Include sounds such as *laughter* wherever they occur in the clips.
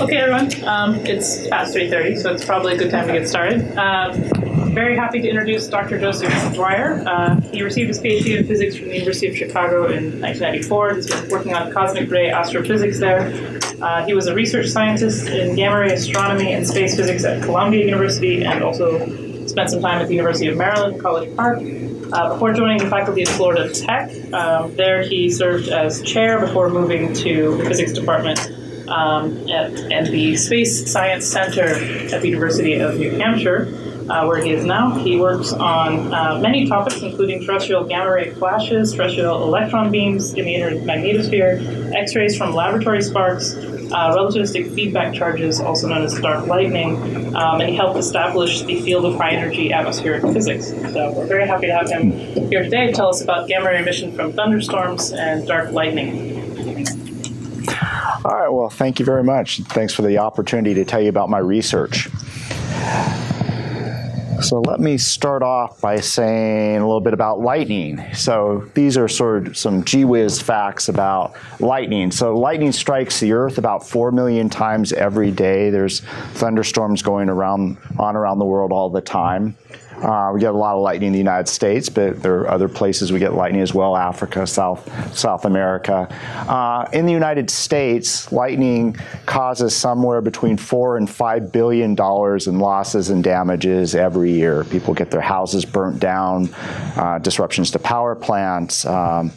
Okay, everyone. Um, it's past 3.30, so it's probably a good time to get started. Um, very happy to introduce Dr. Joseph Dwyer. Uh, he received his PhD in physics from the University of Chicago in 1994. He's been working on cosmic ray astrophysics there. Uh, he was a research scientist in gamma ray astronomy and space physics at Columbia University and also spent some time at the University of Maryland, College Park. Uh, before joining the faculty at Florida Tech, um, there he served as chair before moving to the physics department um, at, at the Space Science Center at the University of New Hampshire, uh, where he is now. He works on uh, many topics, including terrestrial gamma ray flashes, terrestrial electron beams in the inner magnetosphere, X rays from laboratory sparks, uh, relativistic feedback charges, also known as dark lightning, um, and he helped establish the field of high energy atmospheric physics. So we're very happy to have him here today to tell us about gamma ray emission from thunderstorms and dark lightning. All right, well, thank you very much. Thanks for the opportunity to tell you about my research. So let me start off by saying a little bit about lightning. So these are sort of some gee whiz facts about lightning. So lightning strikes the earth about 4 million times every day. There's thunderstorms going around on around the world all the time. Uh, we get a lot of lightning in the United States, but there are other places we get lightning as well, Africa, South, South America. Uh, in the United States, lightning causes somewhere between four and five billion dollars in losses and damages every year. People get their houses burnt down, uh, disruptions to power plants, um,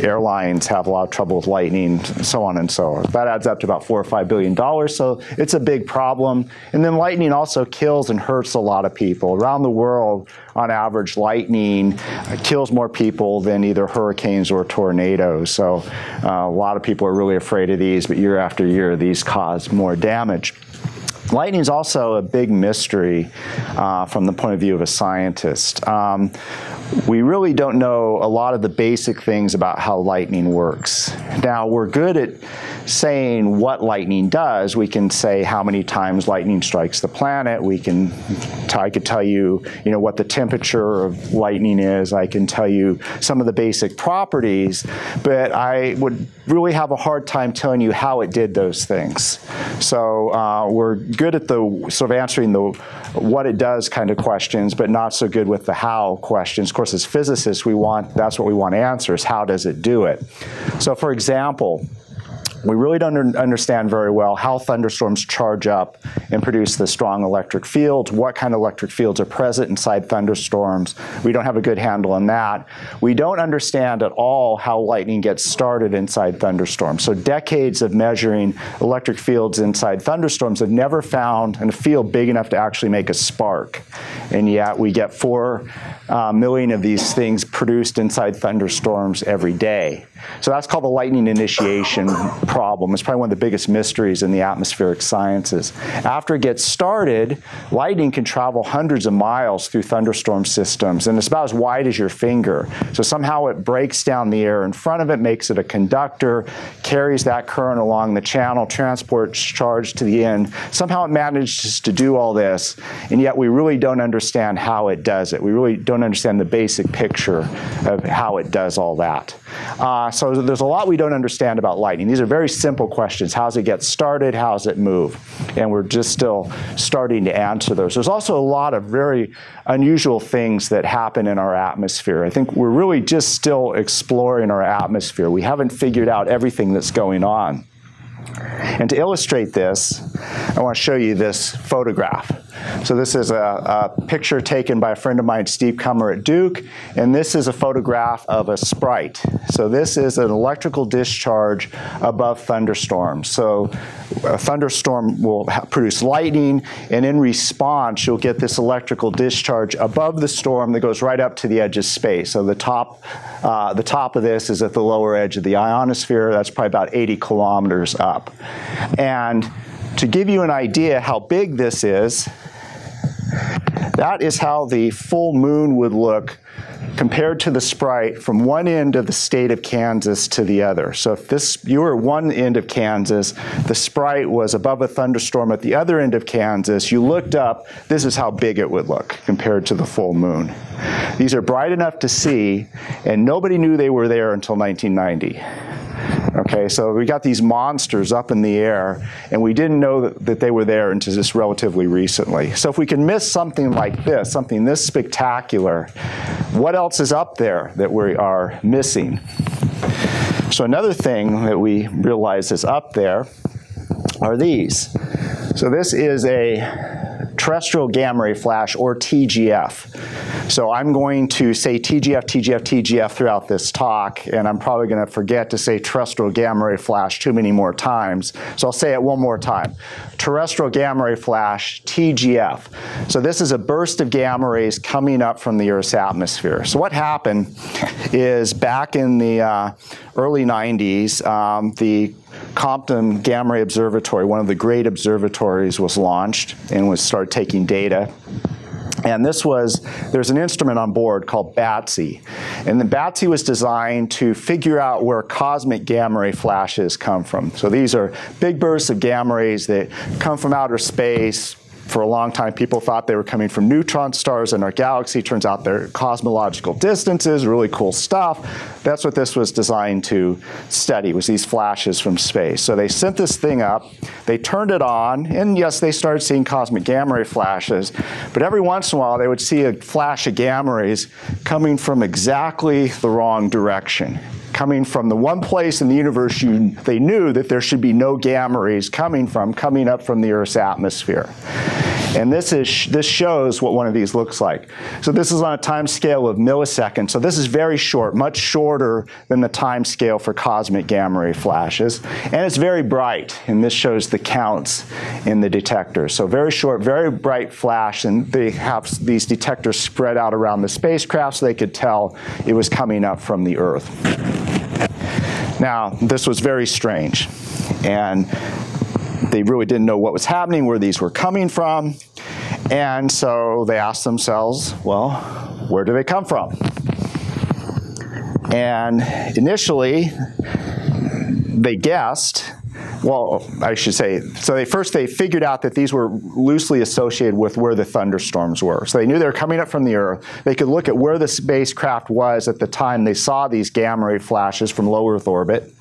airlines have a lot of trouble with lightning, so on and so on. That adds up to about four or five billion dollars, so it's a big problem. And then lightning also kills and hurts a lot of people. Around the world, world, on average, lightning kills more people than either hurricanes or tornadoes. So uh, a lot of people are really afraid of these, but year after year, these cause more damage. Lightning is also a big mystery uh, from the point of view of a scientist. Um, we really don't know a lot of the basic things about how lightning works. Now, we're good at saying what lightning does. We can say how many times lightning strikes the planet. We can, I could tell you, you know, what the temperature of lightning is. I can tell you some of the basic properties, but I would really have a hard time telling you how it did those things. So uh, we're good at the sort of answering the what it does kind of questions, but not so good with the how questions. Of course, as physicists, we want that's what we want answers. How does it do it? So, for example, we really don't understand very well how thunderstorms charge up and produce the strong electric fields, what kind of electric fields are present inside thunderstorms. We don't have a good handle on that. We don't understand at all how lightning gets started inside thunderstorms. So decades of measuring electric fields inside thunderstorms have never found a field big enough to actually make a spark. And yet we get four uh, million of these things produced inside thunderstorms every day. So that's called the lightning initiation problem. It's probably one of the biggest mysteries in the atmospheric sciences. After it gets started, lightning can travel hundreds of miles through thunderstorm systems, and it's about as wide as your finger. So somehow it breaks down the air in front of it, makes it a conductor, carries that current along the channel, transports charge to the end. Somehow it manages to do all this, and yet we really don't understand how it does it. We really don't understand the basic picture of how it does all that. Uh, so there's a lot we don't understand about lightning. These are very simple questions. How does it get started? How does it move? And we're just still starting to answer those. There's also a lot of very unusual things that happen in our atmosphere. I think we're really just still exploring our atmosphere. We haven't figured out everything that's going on. And to illustrate this, I want to show you this photograph. So this is a, a, picture taken by a friend of mine, Steve Cummer at Duke, and this is a photograph of a sprite. So this is an electrical discharge above thunderstorms. So a thunderstorm will produce lightning, and in response, you'll get this electrical discharge above the storm that goes right up to the edge of space. So the top, uh, the top of this is at the lower edge of the ionosphere. That's probably about 80 kilometers up. And to give you an idea how big this is, that is how the full moon would look compared to the sprite from one end of the state of Kansas to the other. So if this you were one end of Kansas, the sprite was above a thunderstorm at the other end of Kansas, you looked up, this is how big it would look compared to the full moon. These are bright enough to see, and nobody knew they were there until 1990. Okay, so we got these monsters up in the air, and we didn't know that, that they were there until just relatively recently. So if we can miss something like this, something this spectacular, what else is up there that we are missing? So another thing that we realize is up there are these. So this is a terrestrial gamma ray flash, or TGF. So I'm going to say TGF, TGF, TGF throughout this talk, and I'm probably going to forget to say terrestrial gamma ray flash too many more times. So I'll say it one more time. Terrestrial gamma ray flash, TGF. So this is a burst of gamma rays coming up from the Earth's atmosphere. So what happened is back in the uh, early 90s, um, the Compton Gamma Ray Observatory, one of the great observatories, was launched and was started taking data. And this was, there's an instrument on board called BATSE. And the BATSE was designed to figure out where cosmic gamma ray flashes come from. So these are big bursts of gamma rays that come from outer space, for a long time, people thought they were coming from neutron stars in our galaxy. Turns out they're cosmological distances, really cool stuff. That's what this was designed to study, was these flashes from space. So they sent this thing up, they turned it on, and yes, they started seeing cosmic gamma ray flashes, but every once in a while they would see a flash of gamma rays coming from exactly the wrong direction coming from the one place in the universe you, they knew that there should be no gamma rays coming from, coming up from the Earth's atmosphere. And this, is, this shows what one of these looks like. So this is on a time scale of milliseconds. So this is very short, much shorter than the time scale for cosmic gamma ray flashes. And it's very bright, and this shows the counts in the detector. So very short, very bright flash, and they have these detectors spread out around the spacecraft so they could tell it was coming up from the Earth. Now, this was very strange. And they really didn't know what was happening, where these were coming from. And so they asked themselves, well, where do they come from? And initially, they guessed well, I should say, so they first they figured out that these were loosely associated with where the thunderstorms were. So they knew they were coming up from the Earth. They could look at where the spacecraft was at the time they saw these gamma ray flashes from low Earth orbit,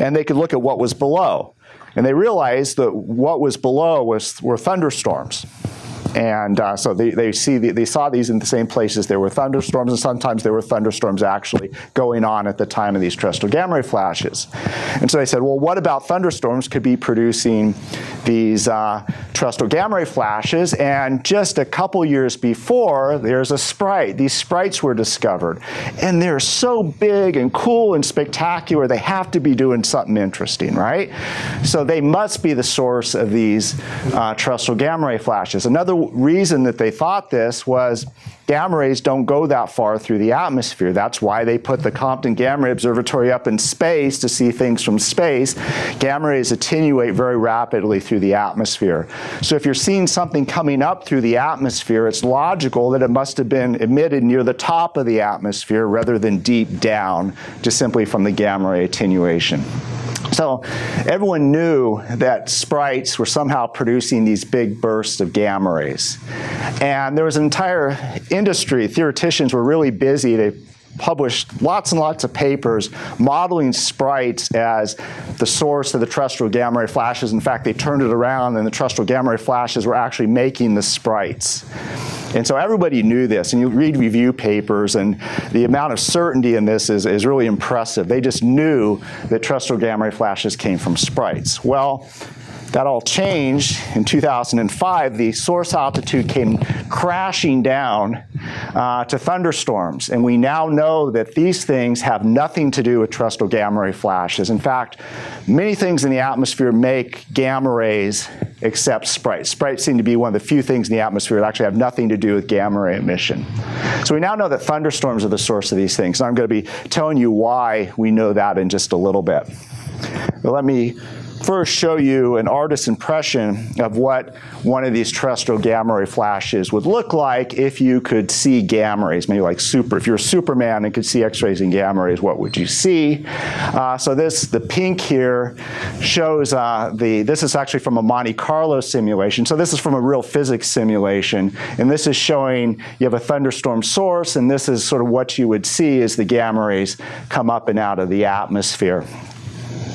and they could look at what was below. And they realized that what was below was, were thunderstorms. And uh, so they, they, see the, they saw these in the same places. There were thunderstorms, and sometimes there were thunderstorms actually going on at the time of these terrestrial gamma ray flashes. And so they said, well, what about thunderstorms could be producing these uh, terrestrial gamma ray flashes? And just a couple years before, there's a sprite. These sprites were discovered. And they're so big and cool and spectacular, they have to be doing something interesting, right? So they must be the source of these uh, terrestrial gamma ray flashes. Another reason that they thought this was gamma rays don't go that far through the atmosphere. That's why they put the Compton Gamma Ray Observatory up in space to see things from space. Gamma rays attenuate very rapidly through the atmosphere. So if you're seeing something coming up through the atmosphere, it's logical that it must have been emitted near the top of the atmosphere rather than deep down, just simply from the gamma ray attenuation. So everyone knew that sprites were somehow producing these big bursts of gamma rays. And there was an entire industry, theoreticians were really busy. They published lots and lots of papers modeling sprites as the source of the terrestrial gamma ray flashes. In fact, they turned it around and the terrestrial gamma ray flashes were actually making the sprites. And so everybody knew this, and you read review papers, and the amount of certainty in this is, is really impressive. They just knew that terrestrial gamma ray flashes came from sprites. Well, that all changed in 2005. The source altitude came crashing down uh, to thunderstorms. And we now know that these things have nothing to do with terrestrial gamma ray flashes. In fact, many things in the atmosphere make gamma rays except sprites. Sprites seem to be one of the few things in the atmosphere that actually have nothing to do with gamma ray emission. So we now know that thunderstorms are the source of these things. And I'm going to be telling you why we know that in just a little bit. But let me first show you an artist's impression of what one of these terrestrial gamma ray flashes would look like if you could see gamma rays, maybe like super, if you're a Superman and could see x-rays and gamma rays, what would you see? Uh, so this, the pink here shows uh, the, this is actually from a Monte Carlo simulation. So this is from a real physics simulation. And this is showing you have a thunderstorm source, and this is sort of what you would see as the gamma rays come up and out of the atmosphere.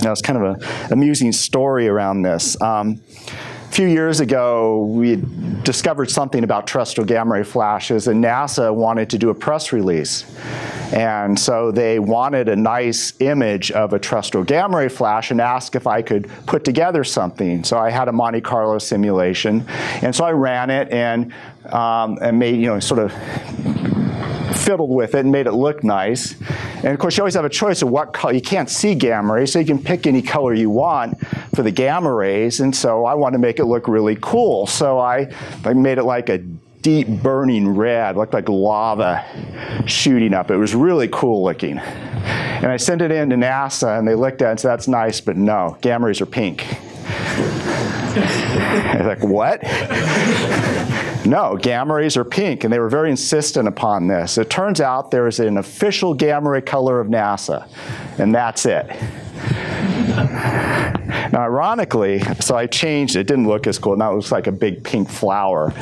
Now, it's kind of an amusing story around this. Um, a few years ago, we discovered something about terrestrial gamma ray flashes, and NASA wanted to do a press release. And so they wanted a nice image of a terrestrial gamma ray flash and asked if I could put together something. So I had a Monte Carlo simulation, and so I ran it and, um, and made, you know, sort of fiddled with it and made it look nice. And of course, you always have a choice of what color. You can't see gamma rays, so you can pick any color you want for the gamma rays. And so I want to make it look really cool. So I, I made it like a deep burning red, looked like lava shooting up. It was really cool looking. And I sent it in to NASA, and they looked at it and said, that's nice, but no, gamma rays are pink. *laughs* I was like, what? *laughs* no, gamma rays are pink, and they were very insistent upon this. It turns out there is an official gamma ray color of NASA, and that's it. Now, ironically, so I changed it. It didn't look as cool. Now it looks like a big pink flower.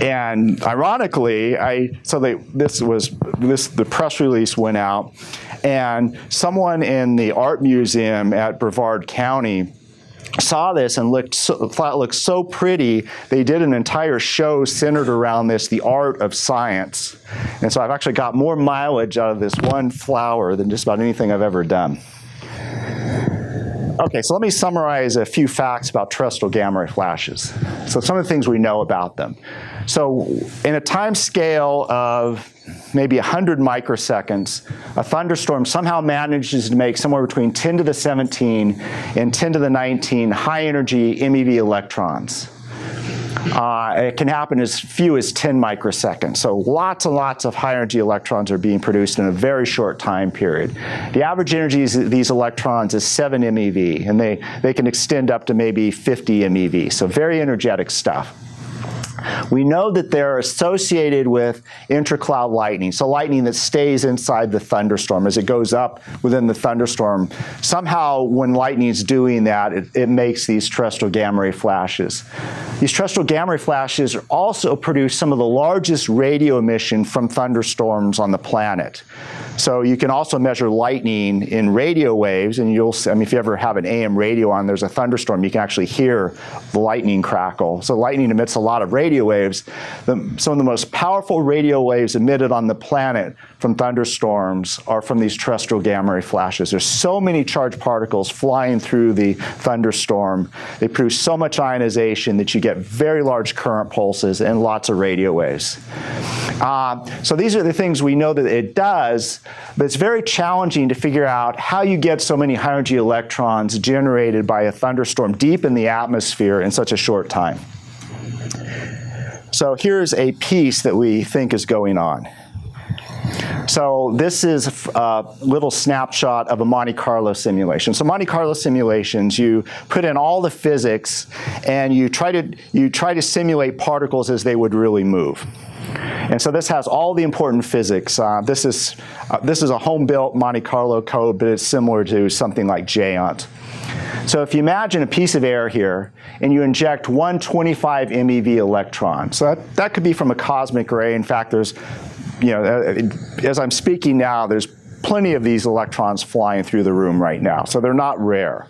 And ironically, I so they this was this the press release went out, and someone in the art museum at Brevard County saw this and looked so, thought it looked so pretty, they did an entire show centered around this, the art of science. And so I've actually got more mileage out of this one flower than just about anything I've ever done. Okay, so let me summarize a few facts about terrestrial gamma ray flashes. So some of the things we know about them. So in a time scale of maybe 100 microseconds, a thunderstorm somehow manages to make somewhere between 10 to the 17 and 10 to the 19 high energy MeV electrons. Uh, it can happen as few as 10 microseconds. So lots and lots of high energy electrons are being produced in a very short time period. The average energy of these electrons is 7 MeV, and they, they can extend up to maybe 50 MeV. So very energetic stuff. We know that they're associated with intracloud lightning, so lightning that stays inside the thunderstorm as it goes up within the thunderstorm. Somehow, when lightning is doing that, it, it makes these terrestrial gamma ray flashes. These terrestrial gamma ray flashes also produce some of the largest radio emission from thunderstorms on the planet. So you can also measure lightning in radio waves, and you'll, I mean, if you ever have an AM radio on, there's a thunderstorm, you can actually hear the lightning crackle. So lightning emits a lot of radio waves. The, some of the most powerful radio waves emitted on the planet from thunderstorms are from these terrestrial gamma ray flashes. There's so many charged particles flying through the thunderstorm. They produce so much ionization that you get very large current pulses and lots of radio waves. Uh, so these are the things we know that it does, but it's very challenging to figure out how you get so many high energy electrons generated by a thunderstorm deep in the atmosphere in such a short time. So here's a piece that we think is going on. So this is a little snapshot of a Monte Carlo simulation. So Monte Carlo simulations, you put in all the physics and you try to, you try to simulate particles as they would really move. And so this has all the important physics. Uh, this, is, uh, this is a home-built Monte Carlo code, but it's similar to something like GEANT. So if you imagine a piece of air here, and you inject 125 MeV electron, so that, that could be from a cosmic ray. In fact, there's, you know, uh, as I'm speaking now, there's plenty of these electrons flying through the room right now, so they're not rare.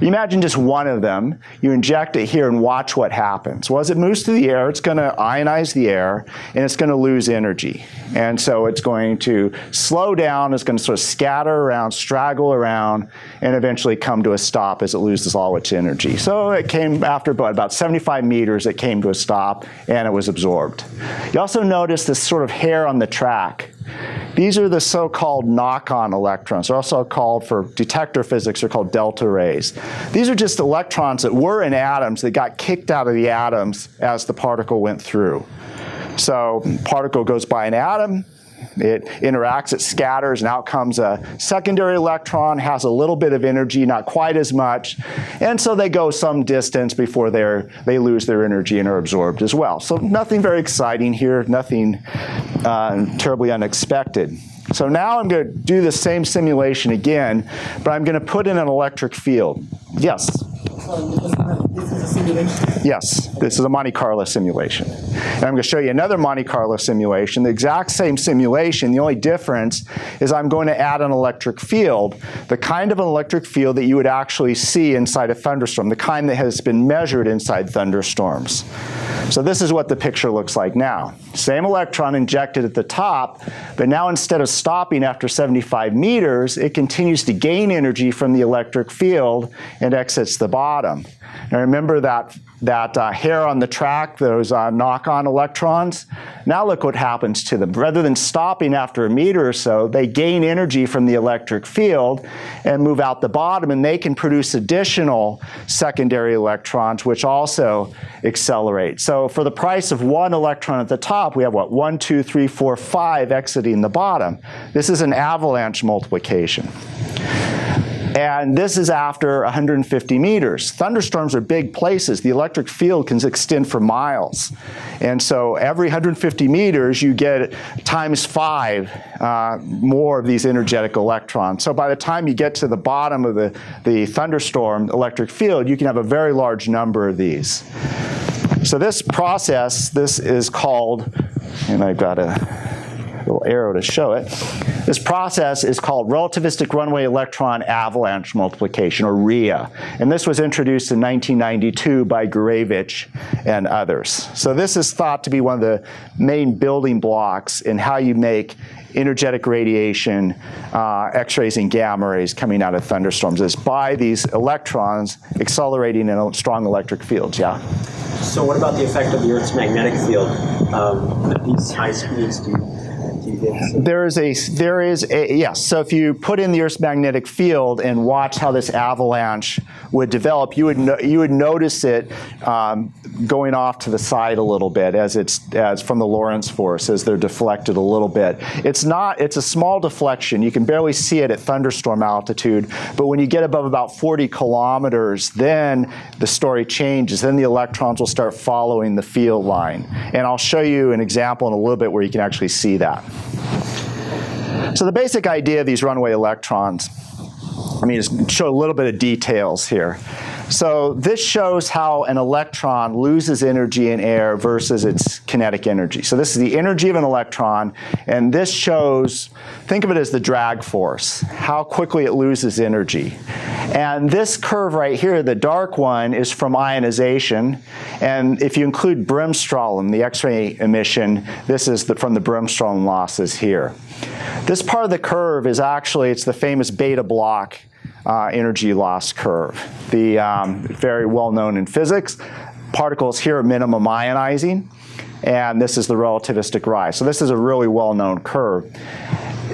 Imagine just one of them, you inject it here and watch what happens. Well, as it moves through the air, it's going to ionize the air and it's going to lose energy. And so it's going to slow down, it's going to sort of scatter around, straggle around, and eventually come to a stop as it loses all its energy. So it came after about 75 meters, it came to a stop and it was absorbed. You also notice this sort of hair on the track. These are the so-called knock-on electrons. They're also called, for detector physics, they're called delta rays. These are just electrons that were in atoms that got kicked out of the atoms as the particle went through. So particle goes by an atom, it interacts, it scatters, and out comes a secondary electron, has a little bit of energy, not quite as much, and so they go some distance before they're, they lose their energy and are absorbed as well. So nothing very exciting here, nothing uh, terribly unexpected. So now I'm going to do the same simulation again, but I'm going to put in an electric field. Yes? Yes, this is a Monte Carlo simulation. And I'm going to show you another Monte Carlo simulation, the exact same simulation. The only difference is I'm going to add an electric field, the kind of an electric field that you would actually see inside a thunderstorm, the kind that has been measured inside thunderstorms. So this is what the picture looks like now. Same electron injected at the top, but now instead of stopping after 75 meters, it continues to gain energy from the electric field and exits the bottom. Now remember that, that uh, hair on the track, those uh, knock-on electrons? Now look what happens to them. Rather than stopping after a meter or so, they gain energy from the electric field and move out the bottom, and they can produce additional secondary electrons, which also accelerate. So for the price of one electron at the top, we have what? One, two, three, four, five exiting the bottom. This is an avalanche multiplication. And this is after 150 meters. Thunderstorms are big places. The electric field can extend for miles. And so every 150 meters, you get times five uh, more of these energetic electrons. So by the time you get to the bottom of the, the thunderstorm electric field, you can have a very large number of these. So this process, this is called, and I've got a little arrow to show it. This process is called relativistic runaway electron avalanche multiplication, or RREA. And this was introduced in 1992 by Gurevich and others. So this is thought to be one of the main building blocks in how you make energetic radiation, uh, X-rays and gamma rays coming out of thunderstorms is by these electrons accelerating in strong electric fields, yeah? So what about the effect of the Earth's magnetic field um, at these high speeds? Do there is a there is a yes. So if you put in the Earth's magnetic field and watch how this avalanche would develop, you would no, you would notice it um, going off to the side a little bit as it's as from the Lorentz force as they're deflected a little bit. It's not it's a small deflection. You can barely see it at thunderstorm altitude, but when you get above about 40 kilometers, then the story changes. Then the electrons will start following the field line, and I'll show you an example in a little bit where you can actually see that. So the basic idea of these runaway electrons, let me just show a little bit of details here. So this shows how an electron loses energy in air versus its kinetic energy. So this is the energy of an electron, and this shows, think of it as the drag force, how quickly it loses energy. And this curve right here, the dark one, is from ionization. And if you include bremsstrahlung, the X-ray emission, this is the, from the bremsstrahlung losses here. This part of the curve is actually, it's the famous Bethe-Bloch uh, energy loss curve. The um, very well known in physics. Particles here are minimum ionizing, and this is the relativistic rise. So this is a really well known curve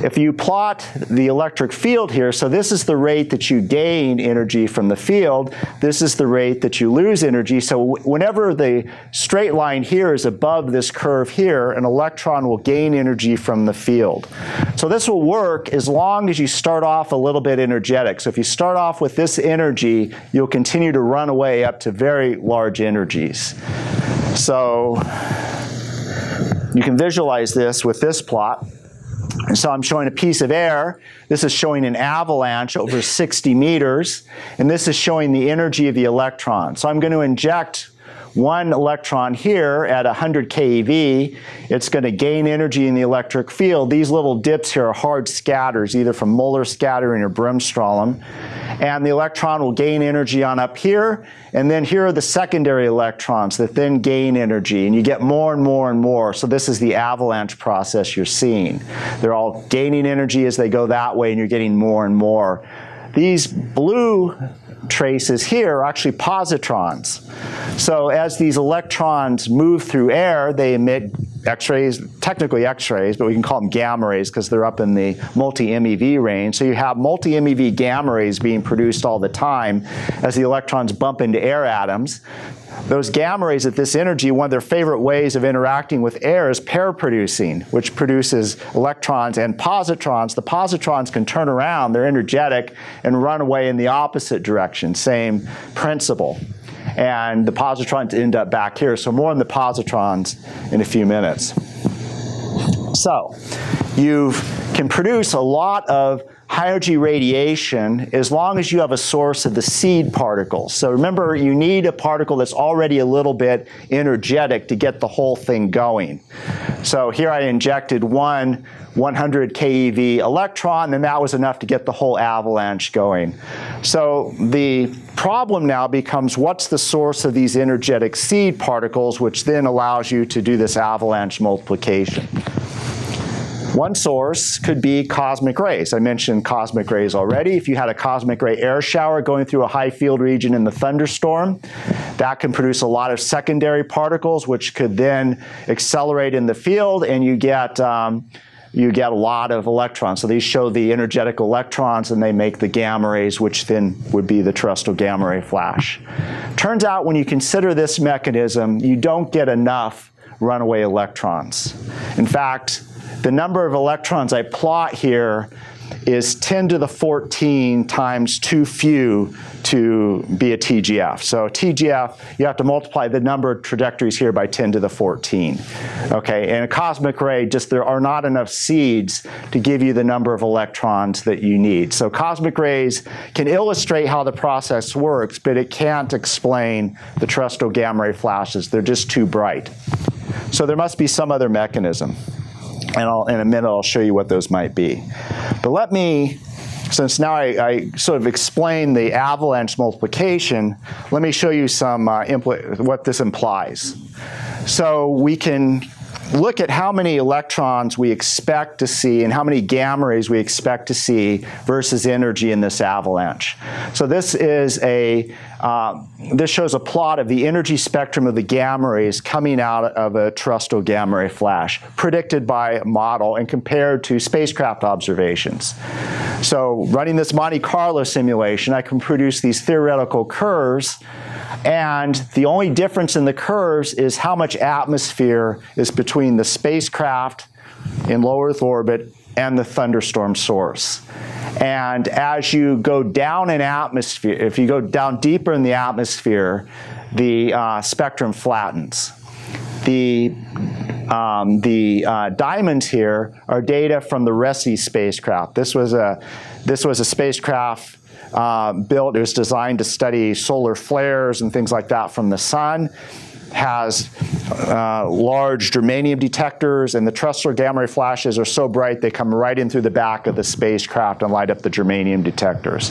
if you plot the electric field here, so this is the rate that you gain energy from the field, this is the rate that you lose energy. So whenever the straight line here is above this curve here, an electron will gain energy from the field. So this will work as long as you start off a little bit energetic. So if you start off with this energy, you'll continue to run away up to very large energies. So you can visualize this with this plot. So I'm showing a piece of air. This is showing an avalanche over 60 meters. And this is showing the energy of the electron. So I'm going to inject one electron here at 100 keV, it's going to gain energy in the electric field. These little dips here are hard scatters, either from Møller scattering or bremsstrahlung. And the electron will gain energy on up here, and then here are the secondary electrons that then gain energy, and you get more and more and more. So this is the avalanche process you're seeing. They're all gaining energy as they go that way, and you're getting more and more. These blue traces here are actually positrons. So as these electrons move through air, they emit X-rays, technically X-rays, but we can call them gamma rays because they're up in the multi-MeV range. So you have multi-MeV gamma rays being produced all the time as the electrons bump into air atoms. Those gamma rays at this energy, one of their favorite ways of interacting with air is pair producing, which produces electrons and positrons. The positrons can turn around, they're energetic, and run away in the opposite direction. Same principle and the positrons end up back here. So more on the positrons in a few minutes. So you can produce a lot of high energy radiation as long as you have a source of the seed particles. So remember, you need a particle that's already a little bit energetic to get the whole thing going. So here I injected one 100 keV electron, and that was enough to get the whole avalanche going. So the problem now becomes what's the source of these energetic seed particles, which then allows you to do this avalanche multiplication. One source could be cosmic rays. I mentioned cosmic rays already. If you had a cosmic ray air shower going through a high field region in the thunderstorm, that can produce a lot of secondary particles, which could then accelerate in the field, and you get um, you get a lot of electrons. So these show the energetic electrons and they make the gamma rays, which then would be the terrestrial gamma ray flash. Turns out when you consider this mechanism, you don't get enough runaway electrons. In fact, the number of electrons I plot here is 10 to the 14 times too few to be a TGF. So TGF, you have to multiply the number of trajectories here by 10 to the 14. Okay, and a cosmic ray, just there are not enough seeds to give you the number of electrons that you need. So cosmic rays can illustrate how the process works, but it can't explain the terrestrial gamma ray flashes. They're just too bright. So there must be some other mechanism and I'll, in a minute I'll show you what those might be. But let me, since now I, I sort of explained the avalanche multiplication, let me show you some uh, what this implies. So we can look at how many electrons we expect to see and how many gamma rays we expect to see versus energy in this avalanche. So this is a uh, this shows a plot of the energy spectrum of the gamma rays coming out of a terrestrial gamma ray flash, predicted by a model and compared to spacecraft observations. So running this Monte Carlo simulation, I can produce these theoretical curves and the only difference in the curves is how much atmosphere is between the spacecraft in low Earth orbit and the thunderstorm source. And as you go down in atmosphere, if you go down deeper in the atmosphere, the uh, spectrum flattens. The, um, the uh, diamonds here are data from the RHESSI spacecraft. This was a, this was a spacecraft uh, built. It was designed to study solar flares and things like that from the sun. Has uh, large germanium detectors, and the terrestrial gamma ray flashes are so bright they come right in through the back of the spacecraft and light up the germanium detectors.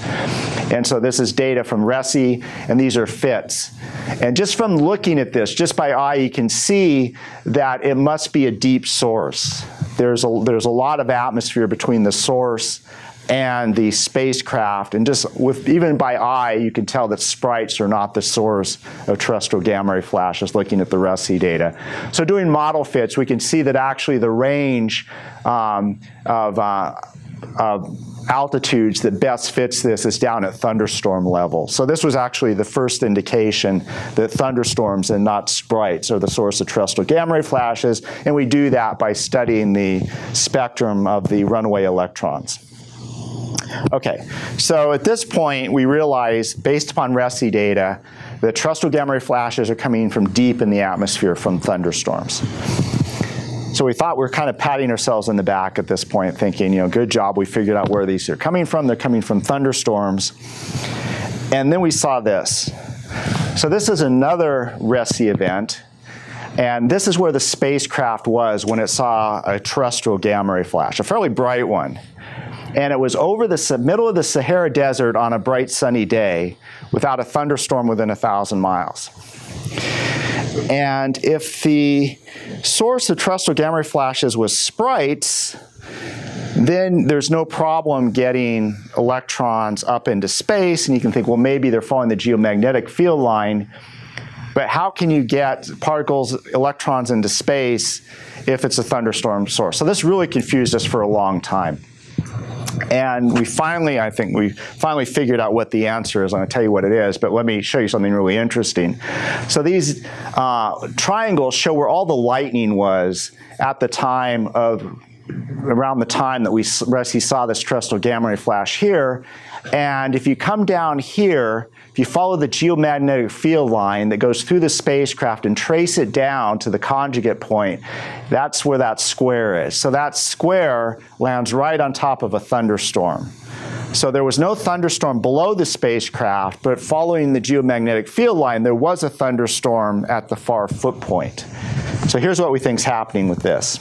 And so this is data from RHESSI, and these are fits. And just from looking at this, just by eye, you can see that it must be a deep source. There's a, there's a lot of atmosphere between the source and the spacecraft. And just with even by eye, you can tell that sprites are not the source of terrestrial gamma ray flashes looking at the RHESSI data. So doing model fits, we can see that actually the range um, of, uh, of altitudes that best fits this is down at thunderstorm level. So this was actually the first indication that thunderstorms and not sprites are the source of terrestrial gamma ray flashes, and we do that by studying the spectrum of the runaway electrons. Okay, so at this point, we realize, based upon RHESSI data, that terrestrial gamma ray flashes are coming from deep in the atmosphere from thunderstorms. So we thought we were kind of patting ourselves in the back at this point, thinking, you know, good job, we figured out where these are coming from. They're coming from thunderstorms. And then we saw this. So this is another RHESSI event. And this is where the spacecraft was when it saw a terrestrial gamma ray flash, a fairly bright one and it was over the middle of the Sahara Desert on a bright sunny day without a thunderstorm within a thousand miles. And if the source of terrestrial gamma ray flashes was sprites, then there's no problem getting electrons up into space, and you can think, well, maybe they're following the geomagnetic field line. But how can you get particles, electrons into space if it's a thunderstorm source? So this really confused us for a long time. And we finally, I think we finally figured out what the answer is. I'm going to tell you what it is, but let me show you something really interesting. So these uh, triangles show where all the lightning was at the time of around the time that we RHESSI saw this terrestrial gamma ray flash here. And if you come down here, if you follow the geomagnetic field line that goes through the spacecraft and trace it down to the conjugate point, that's where that square is. So that square lands right on top of a thunderstorm. So there was no thunderstorm below the spacecraft, but following the geomagnetic field line, there was a thunderstorm at the far foot point. So here's what we think is happening with this.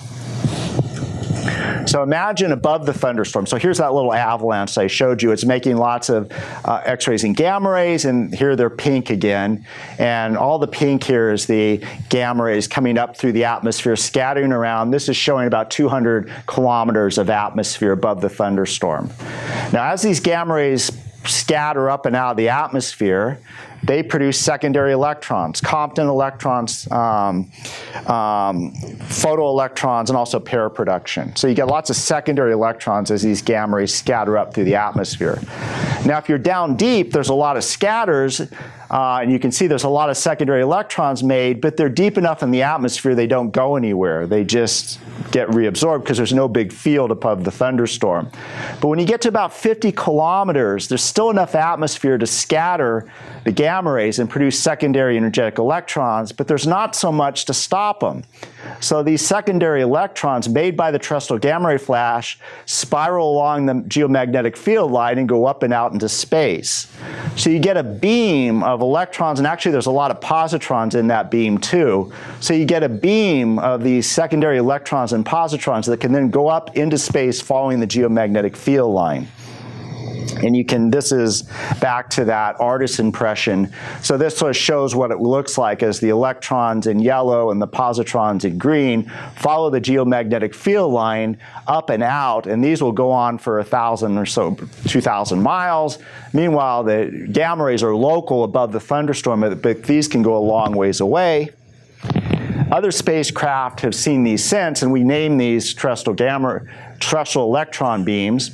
So imagine above the thunderstorm. So here's that little avalanche I showed you. It's making lots of uh, X-rays and gamma rays, and here they're pink again. And all the pink here is the gamma rays coming up through the atmosphere, scattering around. This is showing about 200 kilometers of atmosphere above the thunderstorm. Now, as these gamma rays scatter up and out of the atmosphere, they produce secondary electrons, Compton electrons, um, um, photoelectrons, and also pair production. So you get lots of secondary electrons as these gamma rays scatter up through the atmosphere. Now, if you're down deep, there's a lot of scatters, uh, and you can see there's a lot of secondary electrons made, but they're deep enough in the atmosphere they don't go anywhere. They just get reabsorbed because there's no big field above the thunderstorm. But when you get to about 50 kilometers, there's still enough atmosphere to scatter the gamma rays and produce secondary energetic electrons, but there's not so much to stop them. So these secondary electrons made by the terrestrial gamma ray flash spiral along the geomagnetic field line and go up and out into space. So you get a beam of electrons, and actually there's a lot of positrons in that beam too. So you get a beam of these secondary electrons and positrons that can then go up into space following the geomagnetic field line. And you can, this is back to that artist impression. So this sort of shows what it looks like as the electrons in yellow and the positrons in green follow the geomagnetic field line up and out, and these will go on for a thousand or so, 2,000 miles. Meanwhile, the gamma rays are local above the thunderstorm, but these can go a long ways away. Other spacecraft have seen these since, and we name these terrestrial gamma, terrestrial electron beams.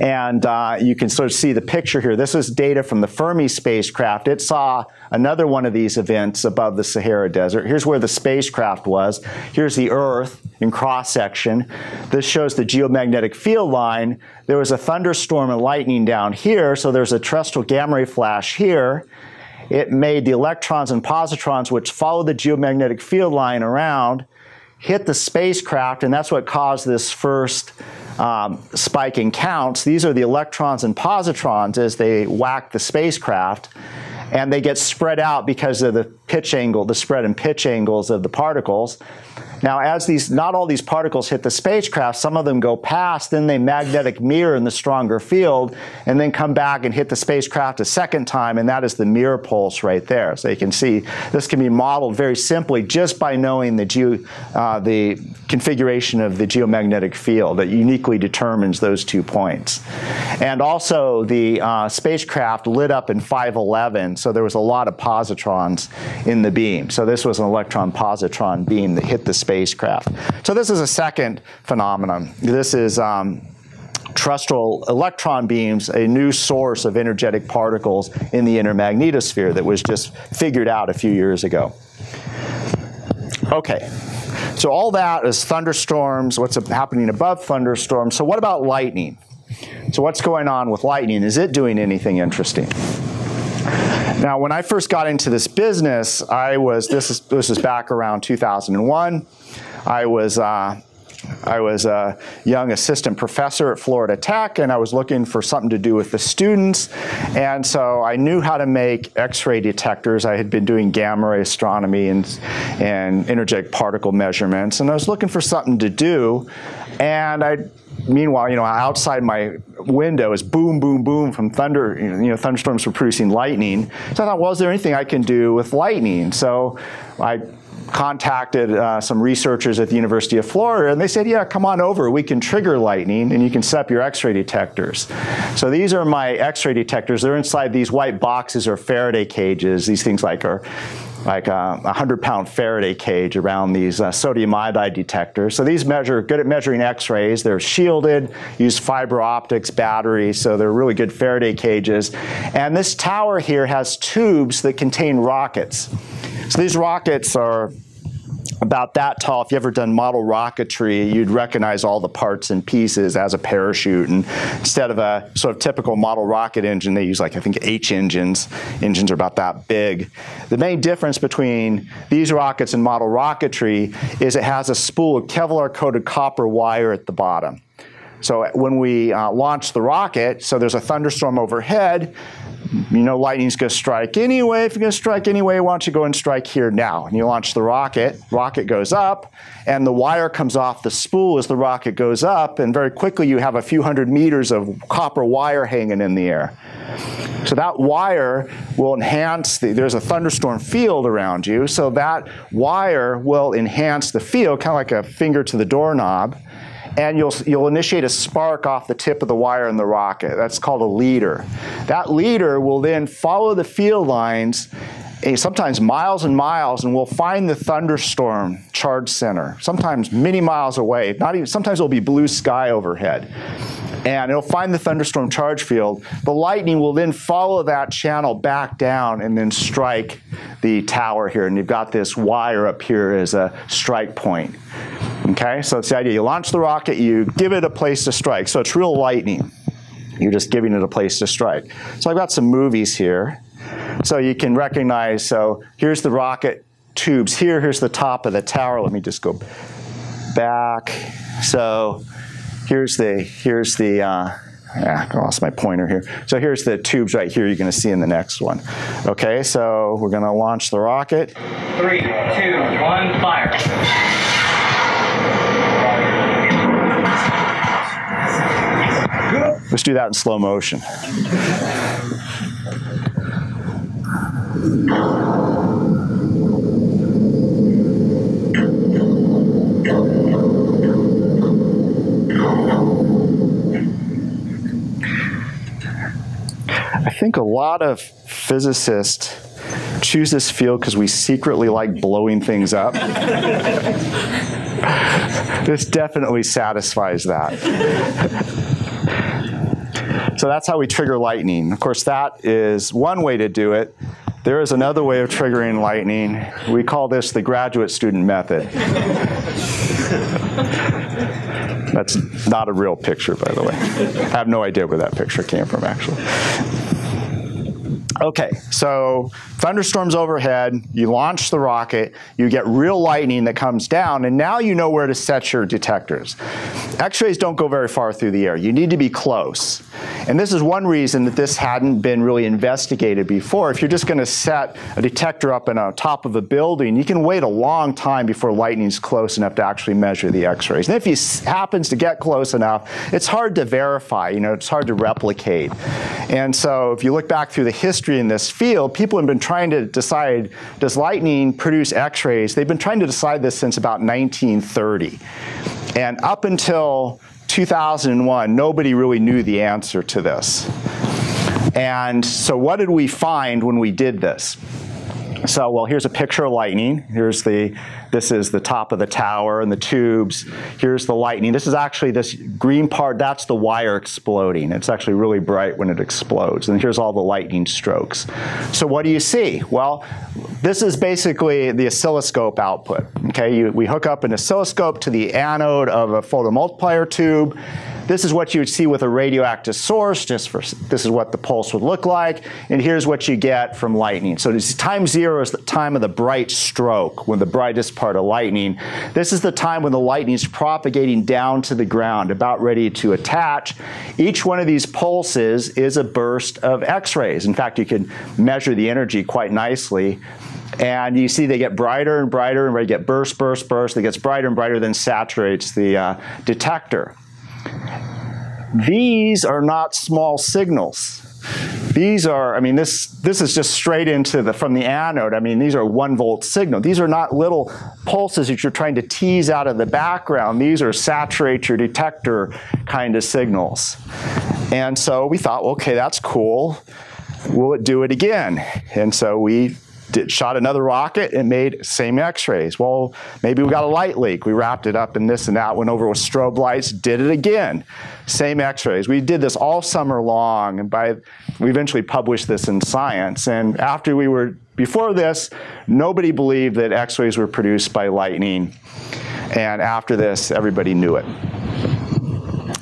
And uh, you can sort of see the picture here. This is data from the Fermi spacecraft. It saw another one of these events above the Sahara Desert. Here's where the spacecraft was. Here's the Earth in cross section. This shows the geomagnetic field line. There was a thunderstorm and lightning down here, so there's a terrestrial gamma ray flash here. It made the electrons and positrons, which follow the geomagnetic field line around, hit the spacecraft, and that's what caused this first um, spike in counts. These are the electrons and positrons as they whack the spacecraft, and they get spread out because of the pitch angle, the spread and pitch angles of the particles. Now, as these, not all these particles hit the spacecraft, some of them go past, then they magnetic mirror in the stronger field, and then come back and hit the spacecraft a second time, and that is the mirror pulse right there. So you can see this can be modeled very simply just by knowing the, geo, uh, the configuration of the geomagnetic field that uniquely determines those two points. And also the uh, spacecraft lit up in 511, so there was a lot of positrons in the beam. So this was an electron positron beam that hit the spacecraft spacecraft. So this is a second phenomenon. This is um, terrestrial electron beams, a new source of energetic particles in the inner magnetosphere that was just figured out a few years ago. Okay, so all that is thunderstorms, what's happening above thunderstorms. So what about lightning? So what's going on with lightning? Is it doing anything interesting? Now, when I first got into this business, I was this is this is back around 2001. I was uh, I was a young assistant professor at Florida Tech, and I was looking for something to do with the students. And so I knew how to make X-ray detectors. I had been doing gamma ray astronomy and, and energetic particle measurements, and I was looking for something to do. And I meanwhile, you know, outside my window is boom, boom, boom from thunder, you know, thunderstorms were producing lightning. So I thought, well, is there anything I can do with lightning? So I contacted uh, some researchers at the University of Florida, and they said, yeah, come on over. We can trigger lightning, and you can set up your X-ray detectors. So these are my X-ray detectors. They're inside these white boxes or Faraday cages. These things like are like a 100 pound Faraday cage around these uh, sodium iodide detectors. So these measure good at measuring X-rays. They're shielded, use fiber optics, batteries, so they're really good Faraday cages. And this tower here has tubes that contain rockets. So these rockets are about that tall. If you ever done model rocketry, you'd recognize all the parts and pieces as a parachute. And instead of a sort of typical model rocket engine, they use like, I think, H engines. Engines are about that big. The main difference between these rockets and model rocketry is it has a spool of Kevlar coated copper wire at the bottom. So when we uh, launch the rocket, so there's a thunderstorm overhead, you know lightning's going to strike anyway. If you're going to strike anyway, why don't you go and strike here now? And you launch the rocket. Rocket goes up, and the wire comes off the spool as the rocket goes up, and very quickly you have a few hundred meters of copper wire hanging in the air. So that wire will enhance the, there's a thunderstorm field around you, so that wire will enhance the field, kind of like a finger to the doorknob and you'll, you'll initiate a spark off the tip of the wire in the rocket. That's called a leader. That leader will then follow the field lines eh, sometimes miles and miles, and we'll find the thunderstorm charge center, sometimes many miles away. Not even, sometimes it'll be blue sky overhead. And it'll find the thunderstorm charge field. The lightning will then follow that channel back down and then strike the tower here. And you've got this wire up here as a strike point. Okay, so it's the idea. You launch the rocket, you give it a place to strike. So it's real lightning. You're just giving it a place to strike. So I've got some movies here. So you can recognize, so here's the rocket tubes here, here's the top of the tower. Let me just go back. So here's the, here's the, uh, yeah, I lost my pointer here. So here's the tubes right here you're going to see in the next one. Okay, so we're going to launch the rocket. Three, two, one, fire. Let's do that in slow motion. I think a lot of physicists choose this field because we secretly like blowing things up. *laughs* this definitely satisfies that. So that's how we trigger lightning. Of course, that is one way to do it. There is another way of triggering lightning. We call this the graduate student method. That's not a real picture, by the way. I have no idea where that picture came from, actually. Okay, so thunderstorms overhead, you launch the rocket, you get real lightning that comes down, and now you know where to set your detectors. X-rays don't go very far through the air. You need to be close. And this is one reason that this hadn't been really investigated before. If you're just going to set a detector up a top of a building, you can wait a long time before lightning's close enough to actually measure the X-rays. And if he happens to get close enough, it's hard to verify. You know, it's hard to replicate. And so if you look back through the history in this field, people have been trying to decide, does lightning produce X-rays? They've been trying to decide this since about 1930. And up until 2001, nobody really knew the answer to this. And so what did we find when we did this? So, well, here's a picture of lightning. Here's the, this is the top of the tower and the tubes. Here's the lightning. This is actually this green part, that's the wire exploding. It's actually really bright when it explodes. And here's all the lightning strokes. So what do you see? Well, this is basically the oscilloscope output. Okay, you, we hook up an oscilloscope to the anode of a photomultiplier tube. This is what you would see with a radioactive source, just for, this is what the pulse would look like, and here's what you get from lightning. So time zero is the time of the bright stroke, when the brightest part of lightning. This is the time when the lightning is propagating down to the ground, about ready to attach. Each one of these pulses is a burst of X-rays. In fact, you can measure the energy quite nicely. And you see they get brighter and brighter, and they get burst, burst, burst. It gets brighter and brighter, then saturates the uh, detector. These are not small signals. These are, I mean, this, this is just straight into the, from the anode. I mean, these are one volt signal. These are not little pulses that you're trying to tease out of the background. These are saturate your detector kind of signals. And so we thought, well, okay, that's cool. Will it do it again? And so we did, shot another rocket and made same x-rays. Well, maybe we got a light leak. We wrapped it up in this and that, went over with strobe lights, did it again. Same x-rays. We did this all summer long, and by we eventually published this in Science. And after we were, before this, nobody believed that x-rays were produced by lightning. And after this, everybody knew it.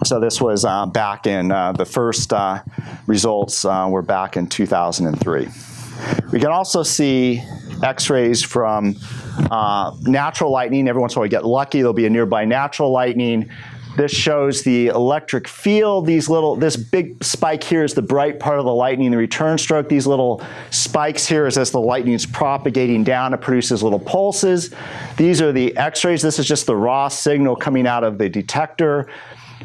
So this was uh, back in, uh, the first uh, results uh, were back in 2003. We can also see x-rays from uh, natural lightning. Every once in a while we get lucky, there'll be a nearby natural lightning. This shows the electric field. These little, this big spike here is the bright part of the lightning, the return stroke. These little spikes here is as the lightning is propagating down, it produces little pulses. These are the x-rays. This is just the raw signal coming out of the detector.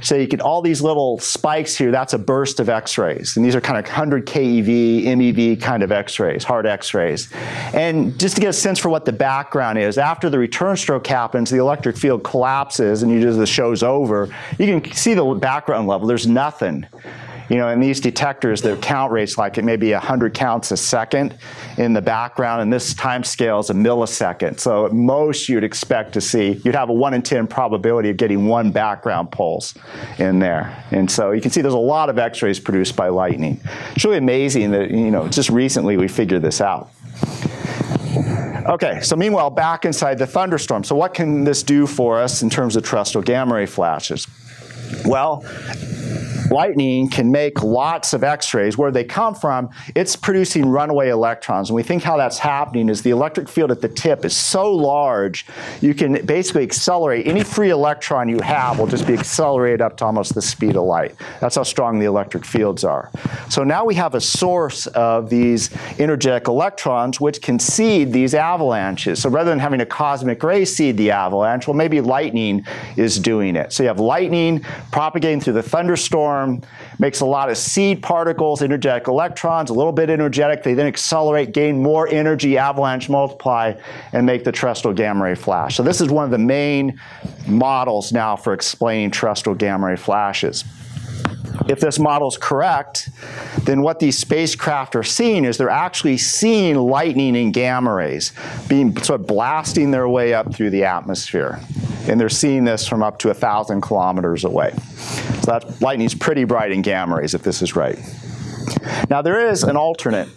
So you get all these little spikes here, that's a burst of x-rays. And these are kind of 100 keV, MeV kind of x-rays, hard x-rays. And just to get a sense for what the background is, after the return stroke happens, the electric field collapses and you just, the show's over. You can see the background level, there's nothing. You know, in these detectors, the count rates like it may be 100 counts a second in the background, and this time scale is a millisecond. So at most you'd expect to see, you'd have a 1 in 10 probability of getting one background pulse in there. And so you can see there's a lot of x-rays produced by lightning. It's really amazing that, you know, just recently we figured this out. Okay, so meanwhile, back inside the thunderstorm. So what can this do for us in terms of terrestrial gamma ray flashes? Well, lightning can make lots of x-rays. Where they come from, it's producing runaway electrons. And we think how that's happening is the electric field at the tip is so large, you can basically accelerate. Any free electron you have will just be accelerated up to almost the speed of light. That's how strong the electric fields are. So now we have a source of these energetic electrons which can seed these avalanches. So rather than having a cosmic ray seed the avalanche, well maybe lightning is doing it. So you have lightning propagating through the thunderstorm, makes a lot of seed particles, energetic electrons, a little bit energetic. They then accelerate, gain more energy, avalanche multiply, and make the terrestrial gamma ray flash. So this is one of the main models now for explaining terrestrial gamma ray flashes. If this model is correct, then what these spacecraft are seeing is they're actually seeing lightning and gamma rays being sort of blasting their way up through the atmosphere. And they're seeing this from up to a thousand kilometers away. So that lightning's pretty bright in gamma rays if this is right. Now there is an alternate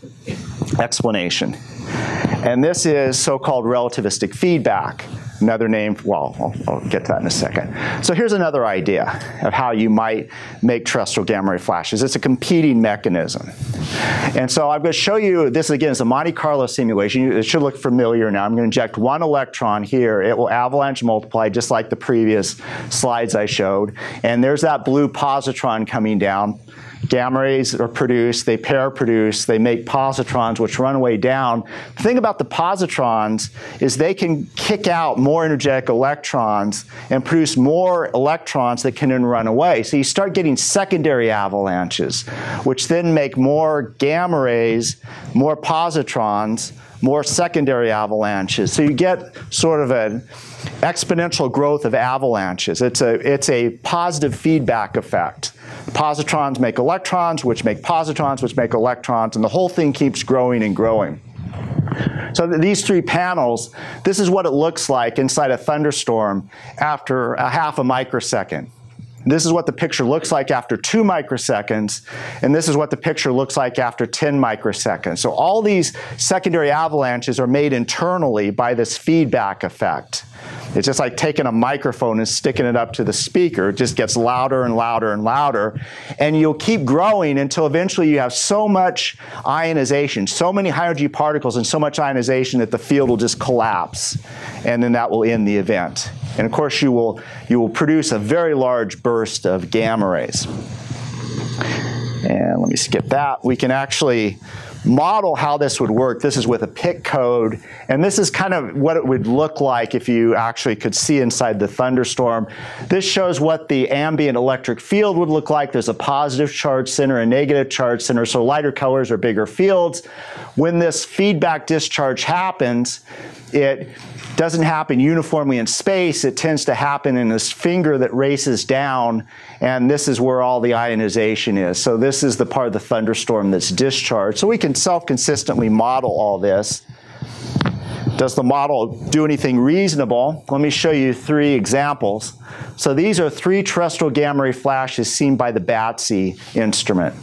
explanation. And this is so-called relativistic feedback. Another name, well, I'll, I'll, get to that in a second. So here's another idea of how you might make terrestrial gamma ray flashes. It's a competing mechanism. And so I'm going to show you, this again is a Monte Carlo simulation. It should look familiar now. I'm going to inject one electron here. It will avalanche multiply just like the previous slides I showed. And there's that blue positron coming down gamma rays are produced, they pair produce, they make positrons which run way down. The thing about the positrons is they can kick out more energetic electrons and produce more electrons that can then run away. So you start getting secondary avalanches, which then make more gamma rays, more positrons, more secondary avalanches. So you get sort of an exponential growth of avalanches. It's a, it's a positive feedback effect. Positrons make electrons, which make positrons, which make electrons, and the whole thing keeps growing and growing. So these three panels, this is what it looks like inside a thunderstorm after a half a microsecond. This is what the picture looks like after two microseconds, and this is what the picture looks like after 10 microseconds. So all these secondary avalanches are made internally by this feedback effect. It's just like taking a microphone and sticking it up to the speaker. It just gets louder and louder and louder. And you'll keep growing until eventually you have so much ionization, so many high energy particles and so much ionization that the field will just collapse. And then that will end the event. And of course, you will, you will produce a very large burst of gamma rays. And let me skip that. We can actually model how this would work. This is with a PIC code, and this is kind of what it would look like if you actually could see inside the thunderstorm. This shows what the ambient electric field would look like. There's a positive charge center, a negative charge center, so lighter colors are bigger fields. When this feedback discharge happens, it doesn't happen uniformly in space. It tends to happen in this finger that races down, and this is where all the ionization is. So this is the part of the thunderstorm that's discharged. So we can self-consistently model all this. Does the model do anything reasonable? Let me show you three examples. So these are three terrestrial gamma ray flashes seen by the BATSE instrument.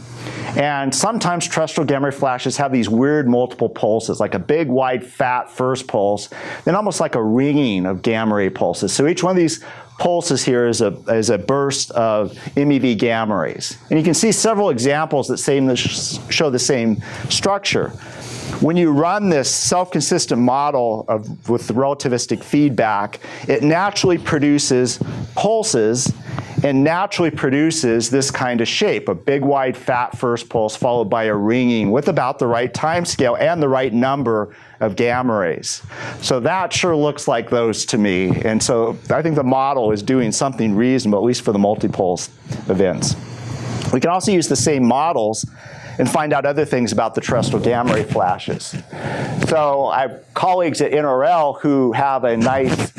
And sometimes terrestrial gamma ray flashes have these weird multiple pulses, like a big, wide, fat first pulse, then almost like a ringing of gamma ray pulses. So each one of these pulses here is a, is a burst of MeV gamma rays. And you can see several examples that same, show the same structure. When you run this self-consistent model of, with relativistic feedback, it naturally produces pulses Mm-hmm. and naturally produces this kind of shape, a big wide fat first pulse followed by a ringing with about the right time scale and the right number of gamma rays. So that sure looks like those to me. And so I think the model is doing something reasonable, at least for the multipulse events. We can also use the same models and find out other things about the terrestrial gamma ray flashes. So I have colleagues at NRL who have a nice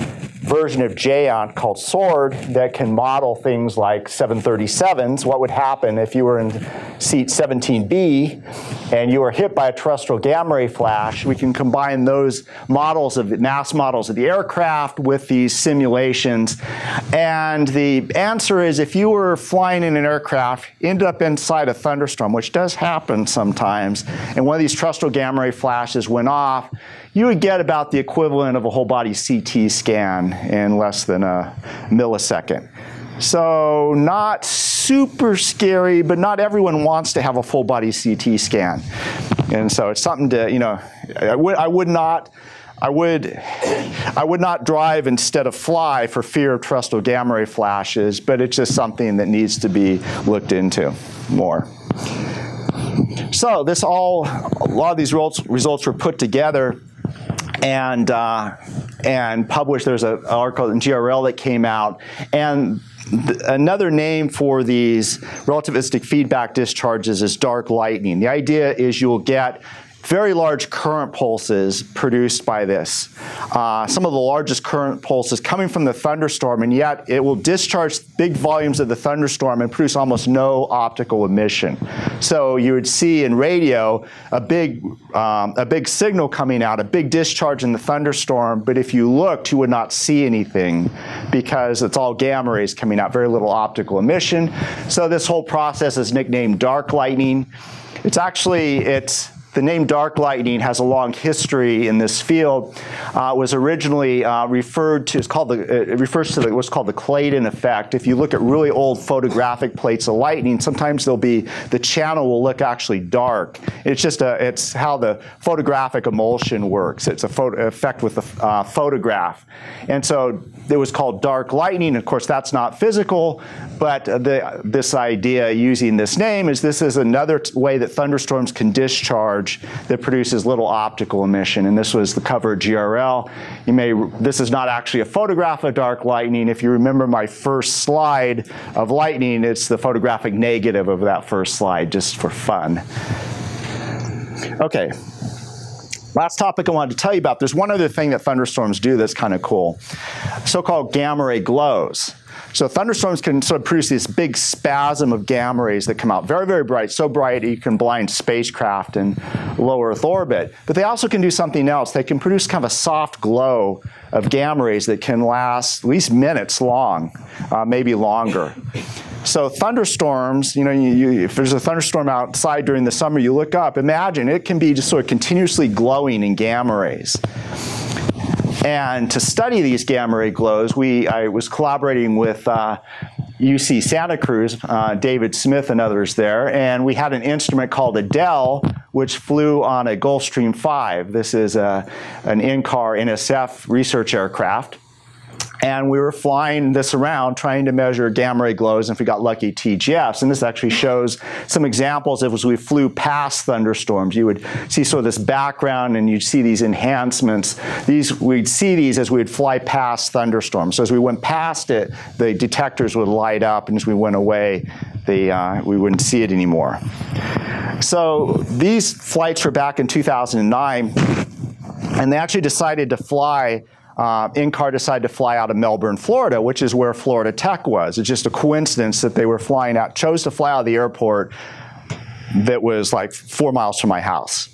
version of GEANT called SWORD that can model things like 737s. What would happen if you were in seat 17B and you were hit by a terrestrial gamma ray flash? We can combine those models of the mass models of the aircraft with these simulations. And the answer is if you were flying in an aircraft, ended up inside a thunderstorm, which does happen sometimes, and one of these terrestrial gamma ray flashes went off, you would get about the equivalent of a whole body CT scan in less than a millisecond. So not super scary, but not everyone wants to have a full body CT scan. And so it's something to, you know, I would, I would not, I would, I would not drive instead of fly for fear of terrestrial gamma ray flashes, but it's just something that needs to be looked into more. So this all, a lot of these results, results were put together and uh, and published. There's an article in GRL that came out, and another name for these relativistic feedback discharges is dark lightning. The idea is you'll get very large current pulses produced by this. Uh, some of the largest current pulses coming from the thunderstorm, and yet it will discharge big volumes of the thunderstorm and produce almost no optical emission. So you would see in radio a big, um, a big signal coming out, a big discharge in the thunderstorm, but if you looked, you would not see anything because it's all gamma rays coming out, very little optical emission. So this whole process is nicknamed dark lightning. It's actually, it's the name dark lightning has a long history in this field. Uh, was originally uh, referred to, it's called the, it refers to the, what's called the Clayden effect. If you look at really old photographic plates of lightning, sometimes there'll be, the channel will look actually dark. It's just a, it's how the photographic emulsion works. It's a photo, effect with the uh, photograph. And so it was called dark lightning. Of course, that's not physical, but the, this idea using this name is this is another way that thunderstorms can discharge that produces little optical emission. And this was the cover GRL. You may, this is not actually a photograph of dark lightning. If you remember my first slide of lightning, it's the photographic negative of that first slide, just for fun. Okay. Last topic I wanted to tell you about, there's one other thing that thunderstorms do that's kind of cool. So-called gamma ray glows. So thunderstorms can sort of produce this big spasm of gamma rays that come out very, very bright, so bright you can blind spacecraft in low Earth orbit. But they also can do something else. They can produce kind of a soft glow of gamma rays that can last at least minutes long, uh, maybe longer. So thunderstorms, you know, you, you, if there's a thunderstorm outside during the summer, you look up, imagine it can be just sort of continuously glowing in gamma rays. And to study these gamma ray glows, we, I was collaborating with uh, UC Santa Cruz, uh, David Smith and others there, and we had an instrument called ADELE, which flew on a Gulfstream 5. This is a, an NCAR NSF research aircraft. And we were flying this around trying to measure gamma ray glows, and if we got lucky, TGFs. And this actually shows some examples of as we flew past thunderstorms. You would see sort of this background, and you'd see these enhancements. These We'd see these as we would fly past thunderstorms. So as we went past it, the detectors would light up, and as we went away, they, uh, we wouldn't see it anymore. So these flights were back in 2009, and they actually decided to fly uh, NCAR decided to fly out of Melbourne, Florida, which is where Florida Tech was. It's just a coincidence that they were flying out, chose to fly out of the airport that was like four miles from my house.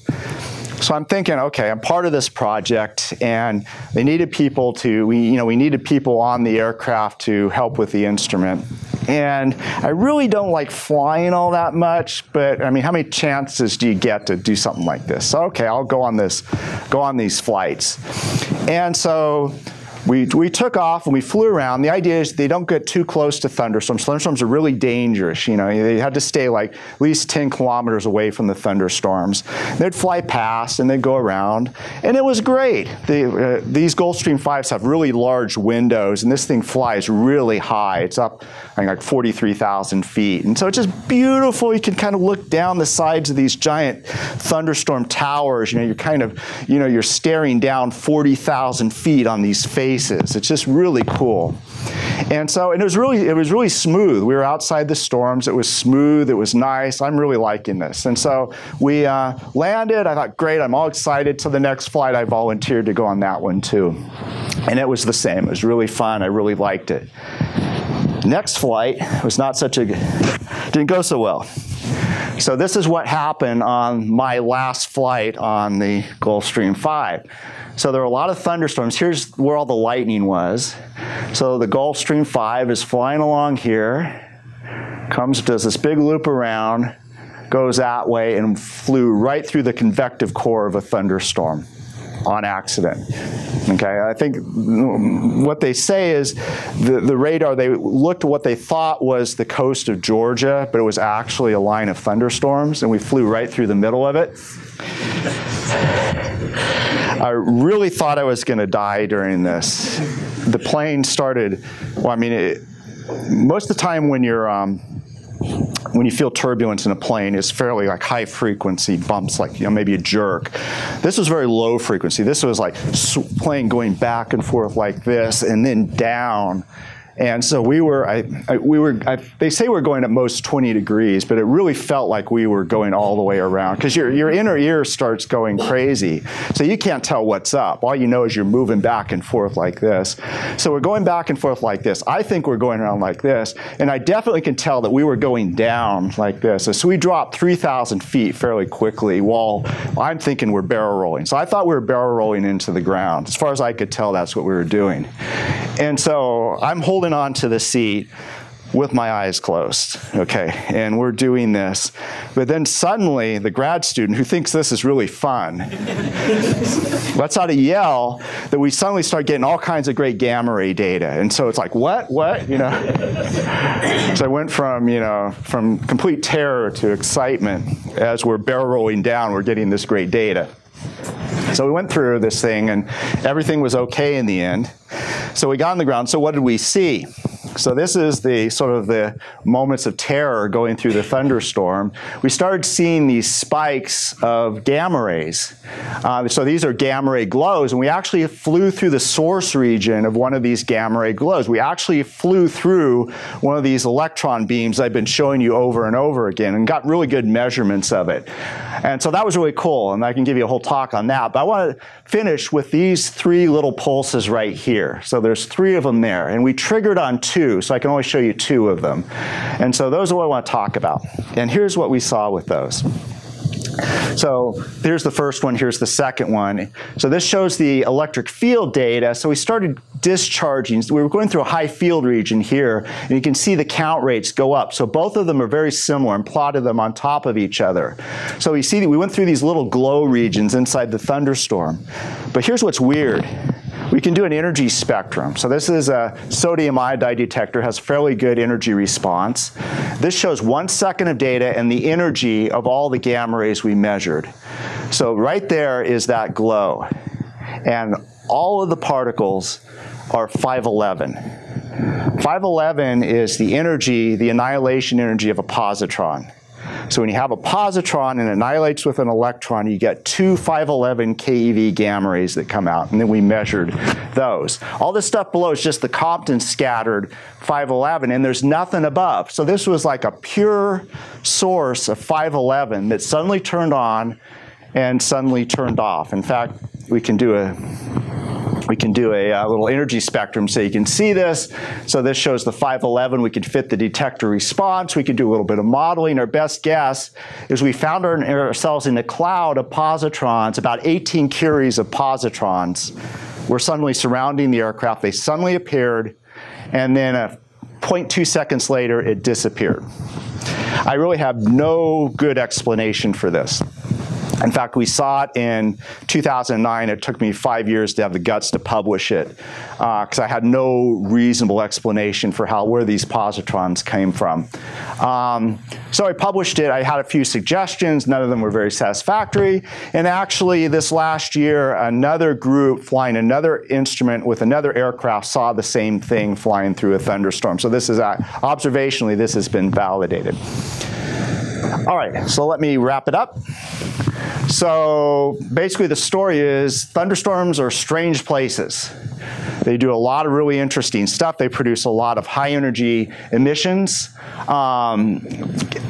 So I'm thinking, okay, I'm part of this project, and they needed people to, we, you know, we needed people on the aircraft to help with the instrument. And I really don't like flying all that much, but I mean, how many chances do you get to do something like this? So, okay, I'll go on this, go on these flights. And so we, we took off and we flew around. The idea is they don't get too close to thunderstorms. Thunderstorms are really dangerous. You know, they had to stay like at least 10 kilometers away from the thunderstorms. They'd fly past and they'd go around, and it was great. The, uh, these Gulfstream 5s have really large windows, and this thing flies really high. It's up, I think, like 43,000 feet. And so it's just beautiful. You can kind of look down the sides of these giant thunderstorm towers. You know, you're kind of, you know, you're staring down 40,000 feet on these faces. It's just really cool. And so, and it was really, it was really smooth. We were outside the storms. It was smooth. It was nice. I'm really liking this. And so we uh, landed. I thought, great. I'm all excited. To the next flight, I volunteered to go on that one too. And it was the same. It was really fun. I really liked it. Next flight was not such a, didn't go so well. So this is what happened on my last flight on the Gulfstream 5. So there were a lot of thunderstorms. Here's where all the lightning was. So the Gulfstream 5 is flying along here, comes, does this big loop around, goes that way, and flew right through the convective core of a thunderstorm on accident. Okay, I think what they say is the, the radar, they looked at what they thought was the coast of Georgia, but it was actually a line of thunderstorms, and we flew right through the middle of it. I really thought I was going to die during this. The plane started, well, I mean, it, most of the time when you're, um, when you feel turbulence in a plane, it's fairly like high frequency bumps, like you know maybe a jerk. This was very low frequency. This was like plane going back and forth like this, and then down. And so we were, I, I we were, I, they say we're going at most 20 degrees, but it really felt like we were going all the way around because your, your inner ear starts going crazy. So you can't tell what's up. All you know is you're moving back and forth like this. So we're going back and forth like this. I think we're going around like this. And I definitely can tell that we were going down like this. So we dropped 3,000 feet fairly quickly while I'm thinking we're barrel rolling. So I thought we were barrel rolling into the ground. As far as I could tell, that's what we were doing. And so I'm holding holding on to the seat with my eyes closed, okay, and we're doing this. But then suddenly, the grad student who thinks this is really fun *laughs* lets out a yell that we suddenly start getting all kinds of great gamma ray data. And so it's like, what, what, you know? *laughs* so I went from, you know, from complete terror to excitement as we're barrel rolling down, we're getting this great data. So we went through this thing and everything was okay in the end. So we got on the ground. So what did we see? So this is the sort of the moments of terror going through the thunderstorm. We started seeing these spikes of gamma rays. Uh, so these are gamma ray glows, and we actually flew through the source region of one of these gamma ray glows. We actually flew through one of these electron beams I've been showing you over and over again and got really good measurements of it. And so that was really cool, and I can give you a whole talk on that. But I want to finish with these three little pulses right here. So there's three of them there, and we triggered on two two, so I can only show you two of them. And so those are what I want to talk about. And here's what we saw with those. So here's the first one, here's the second one. So this shows the electric field data. So we started discharging. We were going through a high field region here, and you can see the count rates go up. So both of them are very similar and plotted them on top of each other. So you see that we went through these little glow regions inside the thunderstorm. But here's what's weird. We can do an energy spectrum. So this is a sodium iodide detector, has fairly good energy response. This shows one second of data and the energy of all the gamma rays we measured. So right there is that glow. And all of the particles are 511. 511 is the energy, the annihilation energy of a positron. So when you have a positron and annihilates with an electron, you get two 511 keV gamma rays that come out, and then we measured those. All this stuff below is just the Compton scattered 511, and there's nothing above. So this was like a pure source of 511 that suddenly turned on and suddenly turned off. In fact, we can do a we can do a, a, uh, little energy spectrum so you can see this. So this shows the 511. We could fit the detector response. We could do a little bit of modeling. Our best guess is we found our, ourselves in a cloud of positrons, about 18 Curies of positrons were suddenly surrounding the aircraft. They suddenly appeared, and then a 0.2 seconds later, it disappeared. I really have no good explanation for this. In fact, we saw it in 2009. It took me five years to have the guts to publish it because I had no reasonable explanation for how where these positrons came from. Um, so I published it. I had a few suggestions. None of them were very satisfactory. And actually, this last year, another group flying another instrument with another aircraft saw the same thing flying through a thunderstorm. So this is uh, observationally, this has been validated. All right, so let me wrap it up. So basically, the story is thunderstorms are strange places. They do a lot of really interesting stuff. They produce a lot of high energy emissions. Um,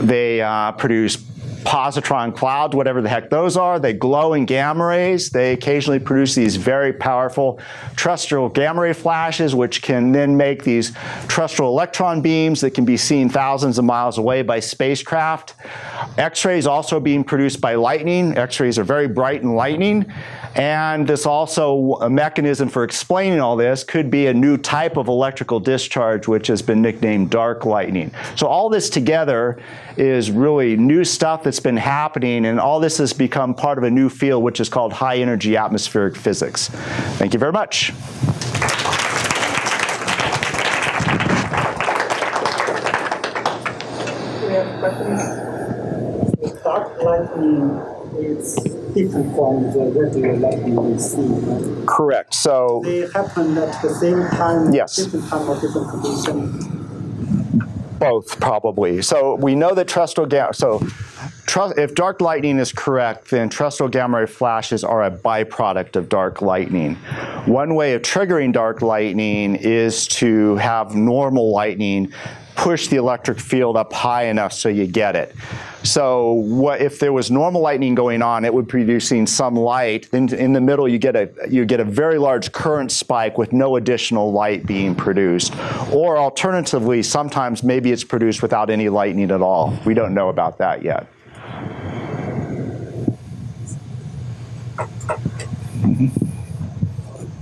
they uh, produce positron clouds, whatever the heck those are. They glow in gamma rays. They occasionally produce these very powerful terrestrial gamma ray flashes, which can then make these terrestrial electron beams that can be seen thousands of miles away by spacecraft. X-rays also being produced by lightning. X-rays are very bright in lightning. And this also, a mechanism for explaining all this could be a new type of electrical discharge, which has been nicknamed dark lightning. So all this together is really new stuff that's been happening, and all this has become part of a new field, which is called high energy atmospheric physics. Thank you very much. Do we have questions? Dark lightning is different from the regular lightning we see. Right? Correct. So They happen at the same time, Yes. different time or different condition. Both, probably. So we know that terrestrial gamma. So if dark lightning is correct, then terrestrial gamma ray flashes are a byproduct of dark lightning. One way of triggering dark lightning is to have normal lightning push the electric field up high enough so you get it. So what if there was normal lightning going on, it would be producing some light. Then in the middle, you get a you get a very large current spike with no additional light being produced. Or alternatively, sometimes maybe it's produced without any lightning at all. We don't know about that yet.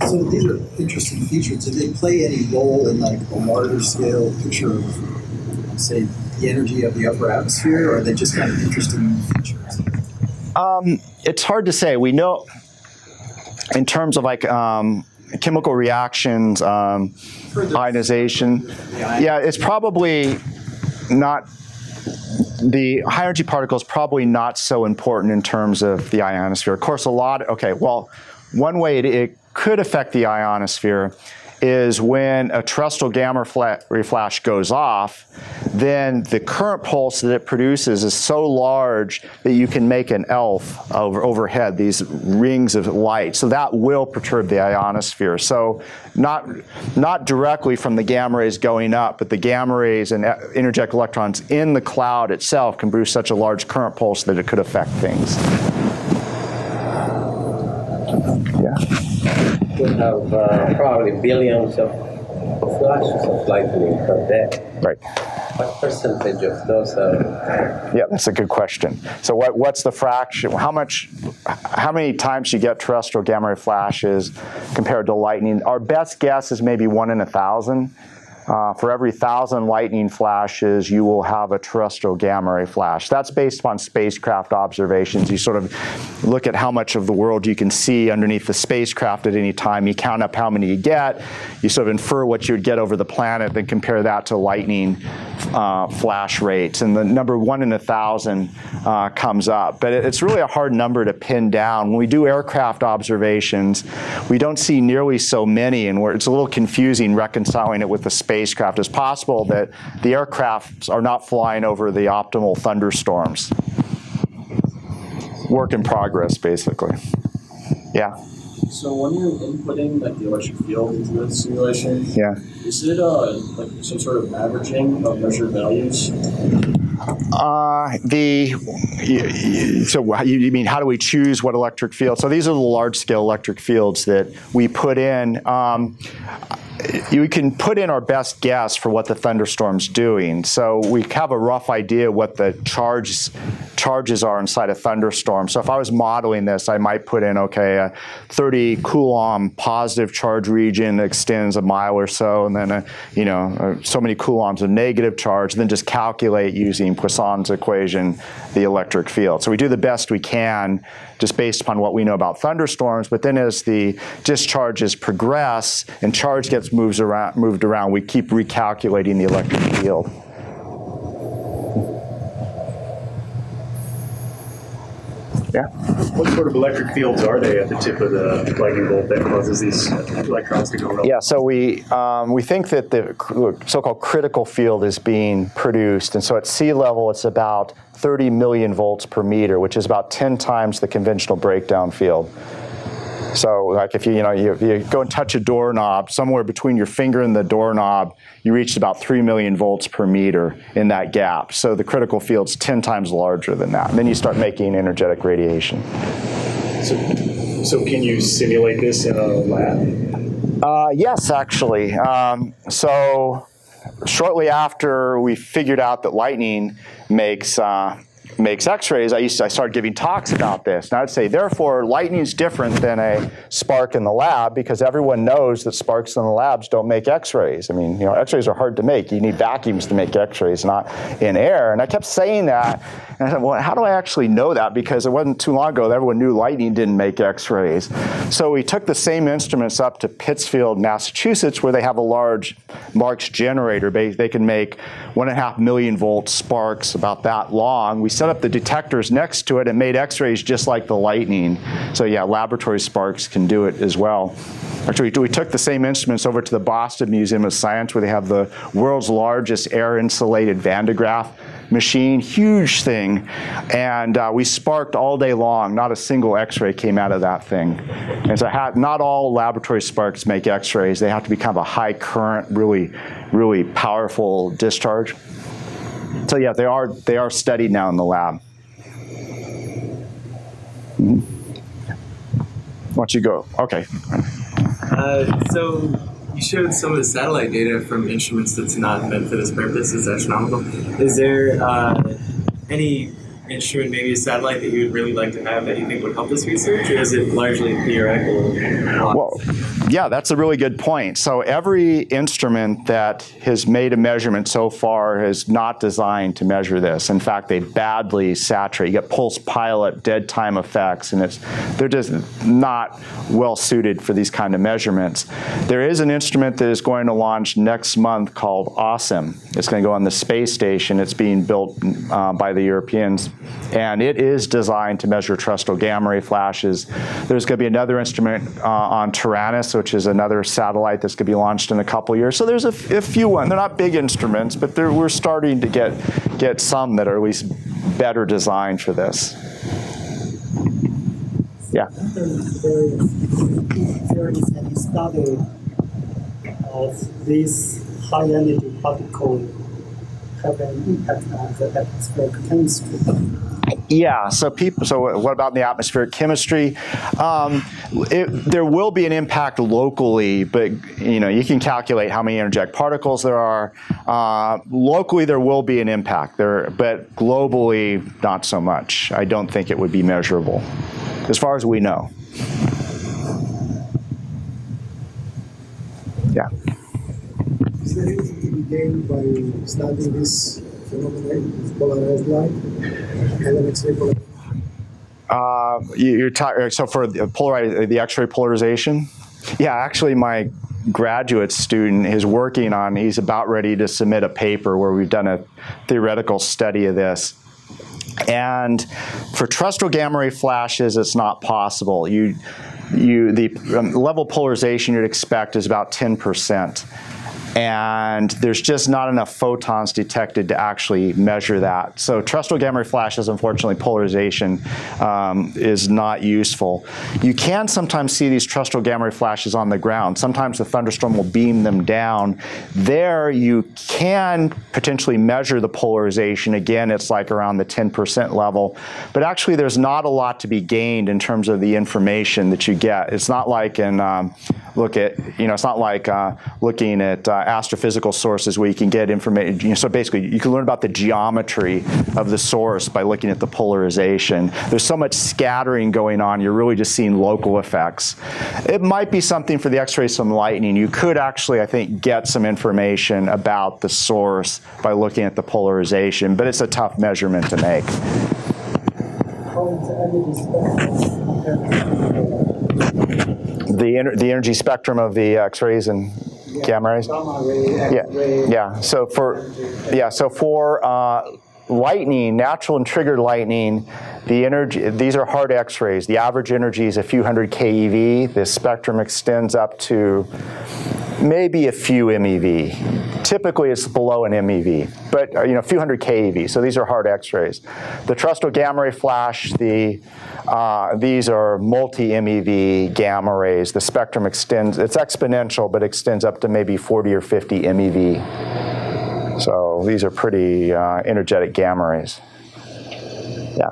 So these are interesting features. Do they play any role in like a larger scale picture of, say, the energy of the upper atmosphere, or are they just kind of interesting features? It's hard to say. We know in terms of like um, chemical reactions, um, ionization. Yeah, it's probably not the high energy particles probably not so important in terms of the ionosphere. Of course, a lot. Okay, well, one way it, it could affect the ionosphere is when a terrestrial gamma fla- ray flash goes off, then the current pulse that it produces is so large that you can make an ELF over, overhead, these rings of light. So that will perturb the ionosphere. So not, not directly from the gamma rays going up, but the gamma rays and interject electrons in the cloud itself can produce such a large current pulse that it could affect things. We have uh, probably billions of flashes of lightning per day. Right. What percentage of those are? Yeah, that's a good question. So what, what's the fraction? How much? How many times you get terrestrial gamma ray flashes compared to lightning? Our best guess is maybe one in a thousand. Uh, for every thousand lightning flashes, you will have a terrestrial gamma ray flash. That's based upon spacecraft observations. You sort of look at how much of the world you can see underneath the spacecraft at any time. You count up how many you get. You sort of infer what you would get over the planet, then compare that to lightning uh, flash rates. And the number one in a thousand uh, comes up. But it- it's really a hard number to pin down. When we do aircraft observations, we don't see nearly so many, and it's a little confusing reconciling it with the spacecraft. It's possible that the aircrafts are not flying over the optimal thunderstorms. Work in progress, basically. Yeah, So when you're inputting like the electric field into the simulation, yeah. is it uh like some sort of averaging of measured values? Uh, the so you, you mean how do we choose what electric field? So these are the large scale electric fields that we put in. Um, you can put in our best guess for what the thunderstorm's doing. So we have a rough idea what the charge charges are inside a thunderstorm. So if I was modeling this, I might put in, okay, a 30 coulomb positive charge region that extends a mile or so, and then, a, you know, so many coulombs of negative charge, and then just calculate using Poisson's equation the electric field. So we do the best we can just based upon what we know about thunderstorms. But then as the discharges progress and charge gets moves around, moved around, we keep recalculating the electric field. Yeah. What sort of electric fields are they at the tip of the lightning bolt that causes these electrons to go around? Yeah, so we, um, we think that the so-called critical field is being produced, and so at sea level it's about 30 million volts per meter, which is about 10 times the conventional breakdown field. So, like if you you know you, you go and touch a doorknob, somewhere between your finger and the doorknob, you reach about three million volts per meter in that gap. So the critical field's 10 times larger than that. And then you start making energetic radiation. So, so can you simulate this in a lab? Uh, yes, actually. Um, so shortly after we figured out that lightning makes uh, makes x-rays, I, used to, I started giving talks about this. And I'd say, therefore, lightning is different than a spark in the lab because everyone knows that sparks in the labs don't make x-rays. I mean, you know, x-rays are hard to make. You need vacuums to make x-rays, not in air. And I kept saying that. *laughs* And I said, well, how do I actually know that? Because it wasn't too long ago that everyone knew lightning didn't make x-rays. So we took the same instruments up to Pittsfield, Massachusetts, where they have a large Marx generator. They, can make one and a half million volt sparks about that long. We set up the detectors next to it and made x-rays just like the lightning. So yeah, laboratory sparks can do it as well. Actually, we took the same instruments over to the Boston Museum of Science where they have the world's largest air-insulated Van de Graaff machine, huge thing. And uh, we sparked all day long. Not a single x-ray came out of that thing. And so not all laboratory sparks make x-rays. They have to be kind of a high current, really, really powerful discharge. So yeah, they are they are studied now in the lab. Mm -hmm. Why don't you go? Okay. Uh, so you showed some of the satellite data from instruments that's not meant for this purpose. It's astronomical. Is there uh, any instrument, maybe a satellite that you would really like to have that you think would help this research, or is it largely theoretical? Well, yeah, that's a really good point. So every instrument that has made a measurement so far is not designed to measure this. In fact, they badly saturate. You get pulse pileup, dead time effects, and it's they're just not well suited for these kind of measurements. There is an instrument that is going to launch next month called ASIM. It's going to go on the space station. It's being built uh, by the Europeans and it is designed to measure terrestrial gamma ray flashes. There's going to be another instrument uh, on Taranis, which is another satellite that's going to be launched in a couple years. So there's a, few ones. They're not big instruments, but we're starting to get get some that are at least better designed for this. Yeah. There is any study of this high energy particle have impact on the atmospheric chemistry. Yeah. So people. So what about the atmospheric chemistry? Um, it, there will be an impact locally, but you know you can calculate how many energetic particles there are. Uh, locally, there will be an impact there, but globally, not so much. I don't think it would be measurable, as far as we know. Yeah by studying this phenomenon of polarized light and X-ray polarization? Uh, you're talking so for the polarized the X-ray polarization. Yeah, actually, my graduate student is working on. He's about ready to submit a paper where we've done a theoretical study of this. And for terrestrial gamma ray flashes, it's not possible. You, you the um, level polarization you'd expect is about 10 percent and there's just not enough photons detected to actually measure that. So terrestrial gamma ray flashes, unfortunately, polarization um, is not useful. You can sometimes see these terrestrial gamma ray flashes on the ground. Sometimes the thunderstorm will beam them down. There you can potentially measure the polarization. Again, it's like around the 10% level. But actually, there's not a lot to be gained in terms of the information that you get. It's not like in um, look at, you know, it's not like uh, looking at uh, Uh, astrophysical sources where you can get information. You know, so basically, you can learn about the geometry of the source by looking at the polarization. There's so much scattering going on, you're really just seeing local effects. It might be something for the X-rays from lightning. You could actually, I think, get some information about the source by looking at the polarization, but it's a tough measurement to make. The the energy spectrum of the X-rays and gamma rays? gamma ray, Yeah, yeah. So for yeah, so for uh, lightning, natural and triggered lightning, the energy these are hard X-rays. The average energy is a few hundred keV. The spectrum extends up to maybe a few MeV. Typically, it's below an MeV, but uh, you know, a few hundred keV. So these are hard X-rays. The terrestrial gamma ray flash, the uh, these are multi-MeV gamma rays. The spectrum extends; it's exponential, but extends up to maybe 40 or 50 MeV. So these are pretty uh, energetic gamma rays. Yeah.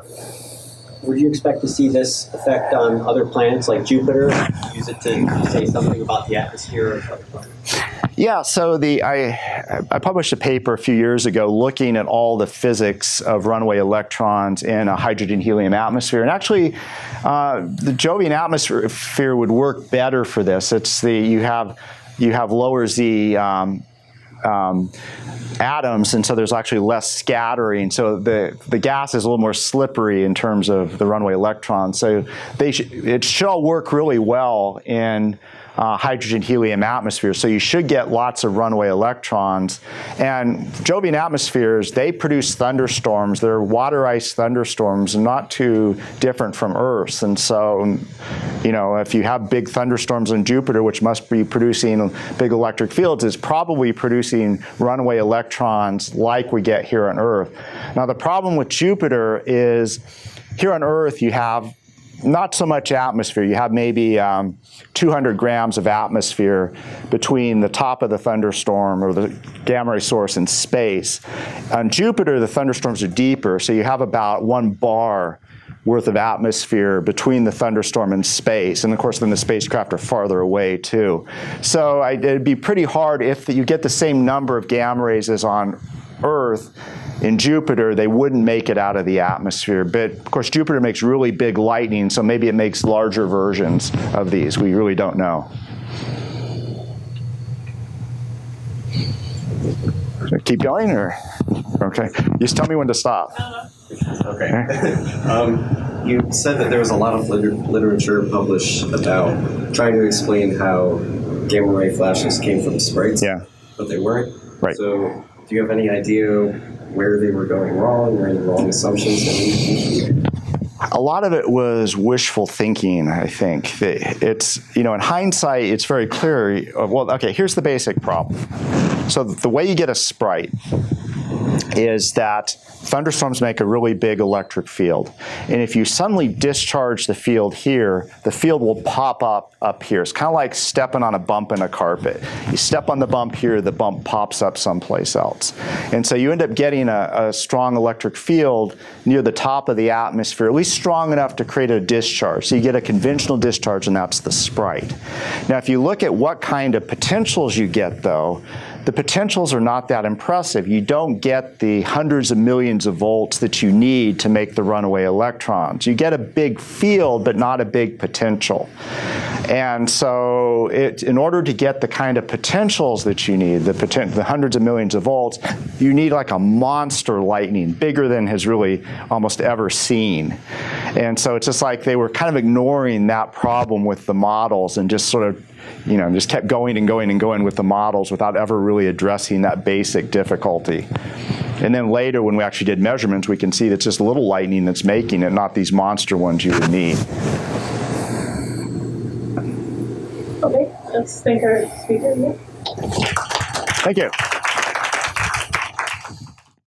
Would you expect to see this effect on other planets like Jupiter? Use it to say something about the atmosphere of other planets? Yeah, so the I I published a paper a few years ago looking at all the physics of runaway electrons in a hydrogen helium atmosphere, and actually, uh, the Jovian atmosphere would work better for this. It's the you have you have lower z. Um, um, atoms, and so there's actually less scattering. So the the gas is a little more slippery in terms of the runaway electrons. So they sh- it should all work really well in uh, hydrogen helium atmosphere. So you should get lots of runaway electrons. And Jovian atmospheres, they produce thunderstorms. They're water ice thunderstorms, not too different from Earth's. And so, you know, if you have big thunderstorms on Jupiter, which must be producing big electric fields, it's probably producing runaway electrons like we get here on Earth. Now, the problem with Jupiter is here on Earth, you have not so much atmosphere. You have maybe um, 200 grams of atmosphere between the top of the thunderstorm or the gamma ray source and space. On Jupiter, the thunderstorms are deeper, so you have about one bar worth of atmosphere between the thunderstorm and space. And of course, then the spacecraft are farther away too. So it'd be pretty hard if you get the same number of gamma rays as on Earth in Jupiter, they wouldn't make it out of the atmosphere. But of course, Jupiter makes really big lightning, so maybe it makes larger versions of these. We really don't know. Keep going, or okay? Just tell me when to stop. Okay. *laughs* um, you said that there was a lot of liter- literature published about trying to explain how gamma ray flashes came from sprites, Yeah. but they weren't. Right. So, do you have any idea where they were going wrong or any wrong assumptions that we a lot of it was wishful thinking, I think. It's, you know, in hindsight, it's very clear. uh, Well, okay, here's the basic problem. So the way you get a sprite is that thunderstorms make a really big electric field. And if you suddenly discharge the field here, the field will pop up up here. It's kind of like stepping on a bump in a carpet. You step on the bump here, the bump pops up someplace else. And so you end up getting a, a strong electric field near the top of the atmosphere, at least strong enough to create a discharge. So you get a conventional discharge, and that's the sprite. Now, if you look at what kind of potentials you get, though, the potentials are not that impressive. You don't get the hundreds of millions of volts that you need to make the runaway electrons. You get a big field, but not a big potential. And so, it, in order to get the kind of potentials that you need, the, poten- the hundreds of millions of volts, you need like a monster lightning, bigger than has really almost ever seen. And so, it's just like they were kind of ignoring that problem with the models and just sort of you know, just kept going and going and going with the models without ever really addressing that basic difficulty. And then later, when we actually did measurements, we can see that's just a little lightning that's making it, not these monster ones you would need. Okay, let's thank our speaker. Thank you.